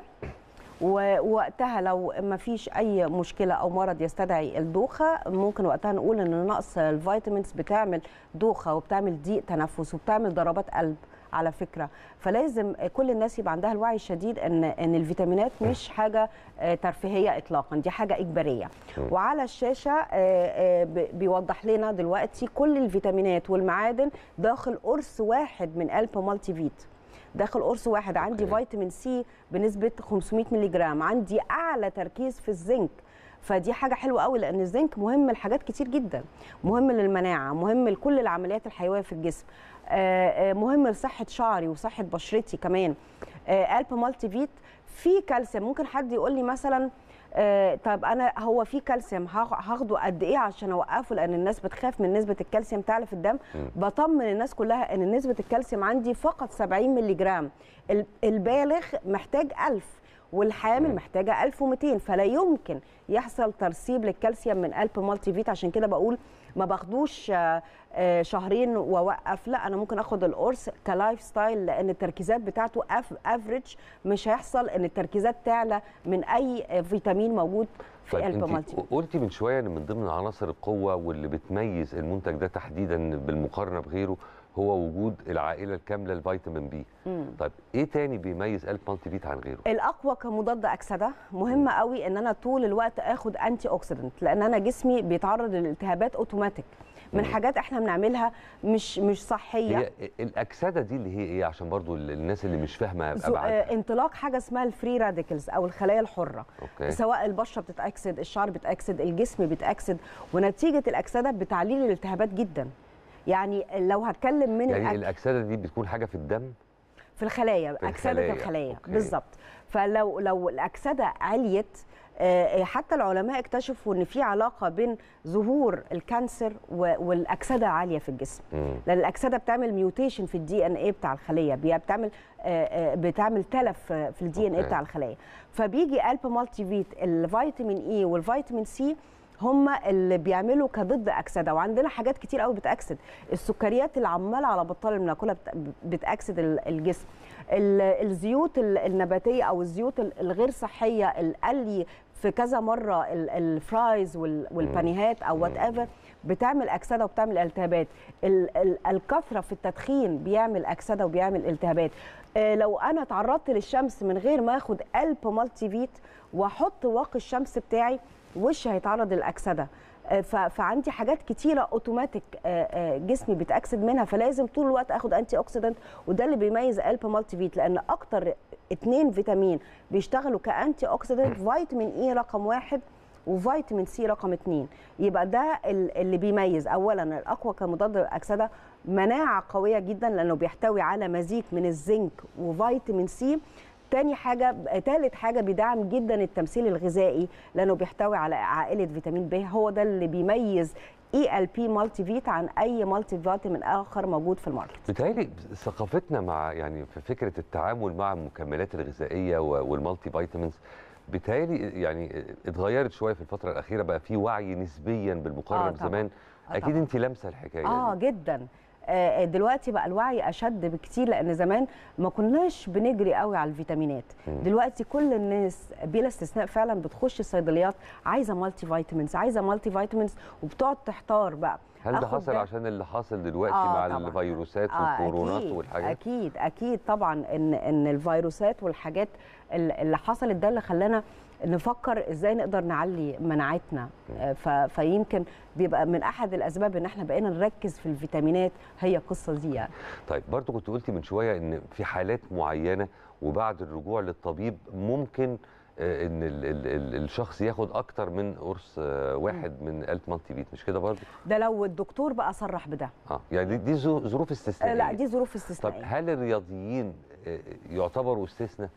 ووقتها لو ما فيش أي مشكلة أو مرض يستدعي الدوخة ممكن وقتها نقول إن نقص الفيتامينز بتعمل دوخة وبتعمل ضيق تنفس وبتعمل ضربات قلب على فكرة. فلازم كل الناس يبقى عندها الوعي الشديد إن إن الفيتامينات مش حاجة آه، ترفيهية اطلاقا دي حاجة إجبارية. وعلى الشاشة آه، آه، بيوضح لنا دلوقتي كل الفيتامينات والمعادن داخل قرص واحد من الب مالتي فيت. داخل قرص واحد. عندي okay. فيتامين سي بنسبة 500 مللي جرام. عندي أعلى تركيز في الزنك. فدي حاجة حلوة قوي لأن الزنك مهم لحاجات كتير جدا. مهم للمناعة مهم لكل العمليات الحيوية في الجسم. آه، آه، مهم لصحة شعري وصحة بشرتي كمان. آه، ألب مالتي فيت في كالسيوم. ممكن حد يقول لي مثلا آه، طب أنا هو في كالسيوم هاخ- هاخده قد إيه عشان أوقفه؟ لأن الناس بتخاف من نسبة الكالسيوم تعلى في الدم. بطمن الناس كلها إن نسبة الكالسيوم عندي فقط 70 مللي جرام ال- البالغ محتاج 1000 والحامل محتاجة 1200 فلا يمكن يحصل ترسيب للكالسيوم من قلب مالتي فيت عشان كده بقول ما باخدوش آه، آه، شهرين واوقف لا أنا ممكن آخد القرص ك lifestyle لأن التركيزات بتاعته average مش هيحصل إن التركيزات تعلى من أي فيتامين موجود في طيب قلب مالتي. قلتي من شوية إن من ضمن عناصر القوة واللي بتميز المنتج ده تحديدا بالمقارنة بغيره هو وجود العائلة الكاملة الفيتامين بي. طيب إيه تاني بيميز قلب مالتي فيت عن غيره؟ الأقوى كمضاد أكسدة. مهم قوي إن أنا طول الوقت آخد antioxidant لأن أنا جسمي بيتعرض للالتهابات اوتوماتيك من حاجات إحنا بنعملها مش مش صحية. هي الأكسدة دي اللي هي إيه؟ عشان برضو ال- الناس اللي مش فاهمة ابعادها آه، انطلاق حاجة اسمها ال free radicals أو الخلايا الحرة. أوكي. سواء البشرة بتتأكسد الشعر بتاكسد الجسم بتاكسد ونتيجة الأكسدة بتعلي الالتهابات جدا. يعني لو هتكلم من يعني الأك... الأكسدة دي بتكون حاجة في الدم في الخلايا في أكسدة الخلايا، الخلايا. بالظبط فلو لو الأكسدة عليت آه، حتى العلماء اكتشفوا إن في علاقة بين ظهور ال cancer والأكسدة عالية في الجسم مم. لأن الأكسدة بتعمل mutation في ال DNA بتاع الخلية بتعمل آه، آه، بتعمل تلف في ال DNA. بتاع الخلايا فبيجي ALP Multivit الفيتامين E والفيتامين C هم اللي بيعملوا كضد أكسدة وعندنا حاجات كتير قوي بتأكسد. السكريات اللي عماله على بطال اللي بناكلها بت- بتأكسد ال- الجسم. ال- الزيوت ال- النباتية أو الزيوت ال- الغير صحية القلي في كذا مرة ال- ال fries وال- والبانيهات أو whatever بتعمل أكسدة وبتعمل التهابات. ال- ال- الكثرة في التدخين بيعمل أكسدة وبيعمل التهابات. آه، لو أنا تعرضت للشمس من غير ما آخد ALP Multivit وأحط واقي الشمس بتاعي وشي هيتعرض للأكسدة. آه، فعندي حاجات كتيرة اوتوماتيك آه، آه، جسمي بيتأكسد منها فلازم طول الوقت آخد antioxidant وده اللي بيميز ALP Multivit لأن أكتر اتنين فيتامين بيشتغلوا ك antioxidant فيتامين E رقم واحد وفيتامين C رقم اتنين. يبقى ده ال- اللي بيميز. اولا الأقوى كمضاد للأكسدة مناعة قوية جدا لأنه بيحتوي على مزيج من الزنك وفيتامين C تاني حاجة تالت حاجة بيدعم جدا التمثيل الغذائي لأنه بيحتوي على عائلة فيتامين ب هو ده اللي بيميز ALP Multivit عن أي multivitamin آخر موجود في ال market. بتهيألي ثقافتنا مع يعني في فكرة التعامل مع المكملات الغذائية وال multivitamins بتهيألي يعني اتغيرت شوية في الفترة الأخيرة بقى في وعي نسبيا بالمقارنة آه. بزمان. آه أكيد. انت لامسه الحكاية آه دي جدا. دلوقتي بقى الوعي أشد بكتير لأن زمان ما كناش بنجري قوي على الفيتامينات. دلوقتي كل الناس بلا استثناء فعلا بتخش الصيدليات عايزة multivitamins عايزة multivitamins وبتقعد تحتار بقى. هل ده حصل عشان اللي حاصل دلوقتي آه مع طبعاً. الفيروسات آه، والكورونات أكيد والحاجات؟ أكيد أكيد طبعا إن إن الفيروسات والحاجات ال- اللي حصلت ده اللي خلانا نفكر إزاي نقدر نعلي مناعتنا. آه، فيمكن بيبقى من أحد الأسباب إن إحنا بقينا نركز في الفيتامينات هي القصة دي يعني. طيب برضو كنت قلتي من شوية إن في حالات معينة وبعد الرجوع للطبيب ممكن آه، إن ال ال ال الشخص ياخد أكتر من قرص آه، واحد من الف مالتي فيت مش كده برضو؟ ده لو الدكتور بقى صرح بده. آه يعني دي- ظروف استثنائية. لا دي ظروف طب استثنائيه هل الرياضيين يعتبروا استثناء؟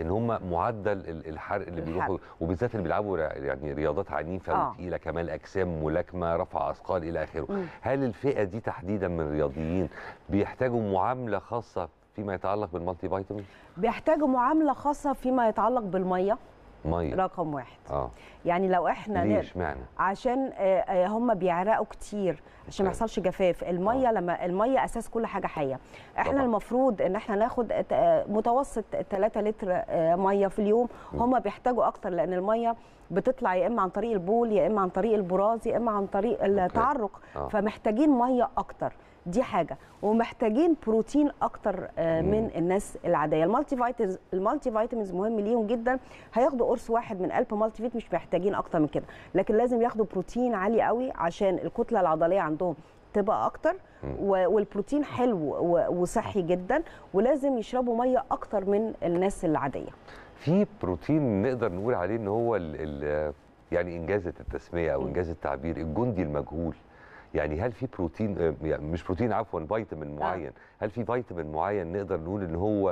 إن هم معدل ال- الحرق اللي. بيروحوا وبالذات اللي بيلعبوا يعني رياضات عنيفة آه. وتقيلة كمال أجسام ملاكمة رفع أثقال إلى آخره هل الفئة دي تحديدا من الرياضيين بيحتاجوا معاملة خاصة فيما يتعلق بال multivitamin بيحتاجوا معاملة خاصة فيما يتعلق بالمية مية. رقم واحد. آه. يعني لو إحنا ليه؟ إشمعنى؟ عشان آه، آه، هم بيعرقوا كتير عشان ما okay. يحصلش جفاف. المية لما المية أساس كل حاجة حية. إحنا طبعاً. المفروض إن إحنا ناخد آه، متوسط 3 لتر آه، مية في اليوم. هم بيحتاجوا أكتر لأن المية بتطلع يا إما عن طريق البول يا إما عن طريق البراز يا إما عن طريق التعرق. آه. فمحتاجين مية أكتر. دي حاجة. ومحتاجين بروتين أكتر آه، من الناس العادية. ال multivitamins ال multivitamins مهم ليهم جدا. هياخدوا قرص واحد من ALP Multivit مش محتاجين أكتر من كده. لكن لازم ياخدوا بروتين عالي قوي عشان الكتلة العضلية عندهم تبقى أكتر. والبروتين حلو وصحي جدا. ولازم يشربوا مية أكتر من الناس العادية. في بروتين نقدر نقول عليه إن هو ال ال يعني إن جازت التسمية أو إن جاز التعبير الجندي المجهول. يعني هل في بروتين آه، يعني مش بروتين عفوا فيتامين معين هل في فيتامين معين نقدر نقول إن هو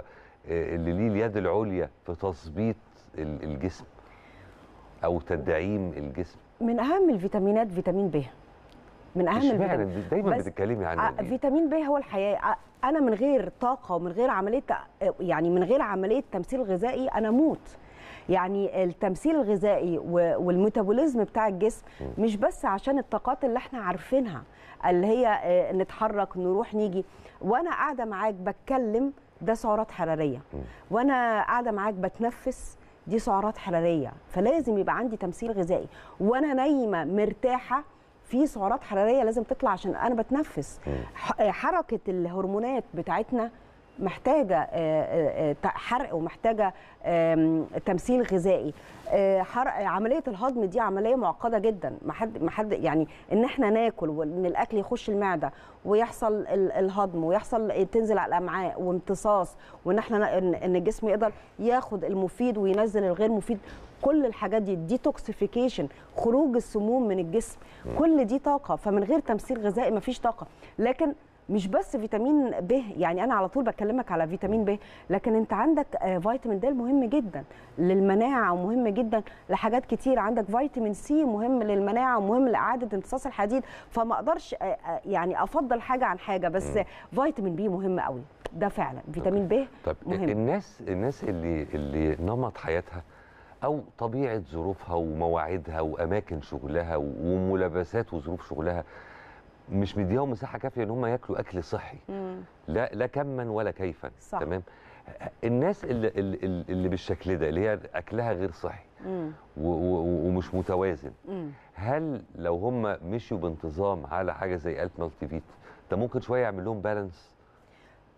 آه، اللي ليه اليد العليا في تظبيط ال- الجسم أو تدعيم الجسم؟ من أهم الفيتامينات فيتامين ب من أهم الفيتامين. دايما بتتكلمي آه، عنه ليه؟ فيتامين ب هو الحياة. آه، أنا من غير طاقة ومن غير عملية آه، يعني من غير عملية تمثيل غذائي أنا أموت. يعني التمثيل الغذائي والميتابوليزم بتاع الجسم مش بس عشان الطاقات اللي إحنا عارفينها اللي هي آه، نتحرك نروح نيجي. وأنا قاعدة معاك بتكلم ده سعرات حرارية. وأنا قاعدة معاك بتنفس دي سعرات حرارية. فلازم يبقى عندي تمثيل غذائي. وأنا نايمة مرتاحة في سعرات حرارية لازم تطلع عشان أنا بتنفس. حركة الهرمونات بتاعتنا محتاجة آه، آه، آه، حرق ومحتاجة تمثيل غذائي. حرق عملية الهضم دي عملية معقدة جدا. ما حد ما حد يعني إن إحنا ناكل وإن الأكل يخش المعدة ويحصل ال- الهضم ويحصل تنزل على الأمعاء وامتصاص وإن إحنا ان الجسم يقدر ياخد المفيد وينزل الغير مفيد كل الحاجات دي detoxification خروج السموم من الجسم كل دي طاقة. فمن غير تمثيل غذائي مفيش طاقة. لكن مش بس فيتامين ب يعني أنا على طول بكلمك على فيتامين ب لكن أنت عندك آه، فيتامين د مهم جدا للمناعة ومهم جدا لحاجات كتير. عندك فيتامين C مهم للمناعة ومهم لإعادة امتصاص الحديد فما أقدرش آه، آه، يعني أفضل حاجة عن حاجة بس فيتامين B مهم قوي. ده فعلا. فيتامين ب طب مهم. الناس الناس اللي اللي نمط حياتها أو طبيعة ظروفها ومواعيدها وأماكن شغلها وملابسات وظروف شغلها مش مديهم مساحة كافية إن هم ياكلوا أكل صحي مم. لا لا كما ولا كيفا صح. تمام الناس اللي, اللي, اللي بالشكل ده اللي هي أكلها غير صحي مم. ومش متوازن مم. هل لو هم مشوا بانتظام على حاجة زي الف مالتي فيت ده ممكن شوية يعمل لهم بالانس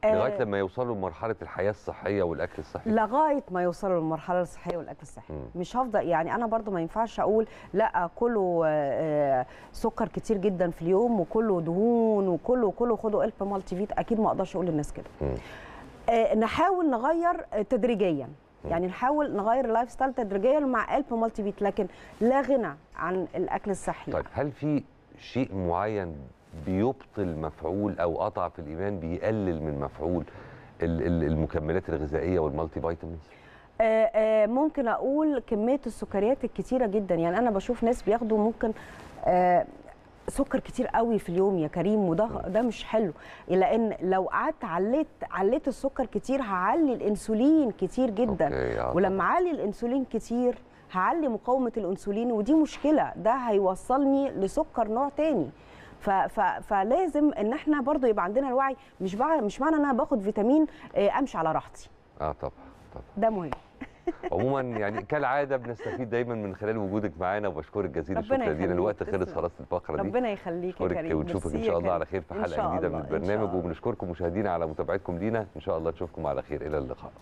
لغاية آه، لما يوصلوا لمرحلة الحياة الصحية والأكل الصحي. لغاية ما يوصلوا للمرحلة الصحية والأكل الصحي. مش هفضل يعني أنا برضو ما ينفعش أقول لا كله آه، سكر كتير جدا في اليوم وكله دهون وكله وكله خدوا ALP Multivit. أكيد ما أقدرش أقول للناس كده. آه، نحاول نغير تدريجيا. يعني نحاول نغير ال lifestyle تدريجيا مع ALP Multivit لكن لا غنى عن الأكل الصحي. طيب هل في شيء معين بيبطل مفعول أو اضعف الإيمان بيقلل من مفعول ال- ال- المكملات الغذائية وال multivitamins؟ آه، آه، ممكن أقول كمية السكريات الكتيرة جدا. يعني أنا بشوف ناس بياخدوا ممكن آه، سكر كتير قوي في اليوم يا كريم وده ده مش حلو. لأن لو قعدت عليت عليت السكر كتير هعلي الإنسولين كتير جدا. ولما أعلي الإنسولين كتير هعلي مقاومة الإنسولين ودي مشكلة. ده هيوصلني لسكر نوع تاني. فلازم إن إحنا برضو يبقى عندنا الوعي. مش مش معنى إن أنا باخد فيتامين آه، أمشي على راحتي. آه طبعا طبعا. ده مهم. عموما يعني كالعادة بنستفيد دايما من خلال وجودك معانا وبشكرك جزيل الشكر لينا الوقت خلص. خلاص الفقرة دي. ربنا يخليك يا كريم. ونشوفك إن شاء الله على. خير في حلقة جديدة من البرنامج. وبنشكركم مشاهدينا على متابعتكم لينا. إن شاء الله نشوفكم على خير. إلى اللقاء.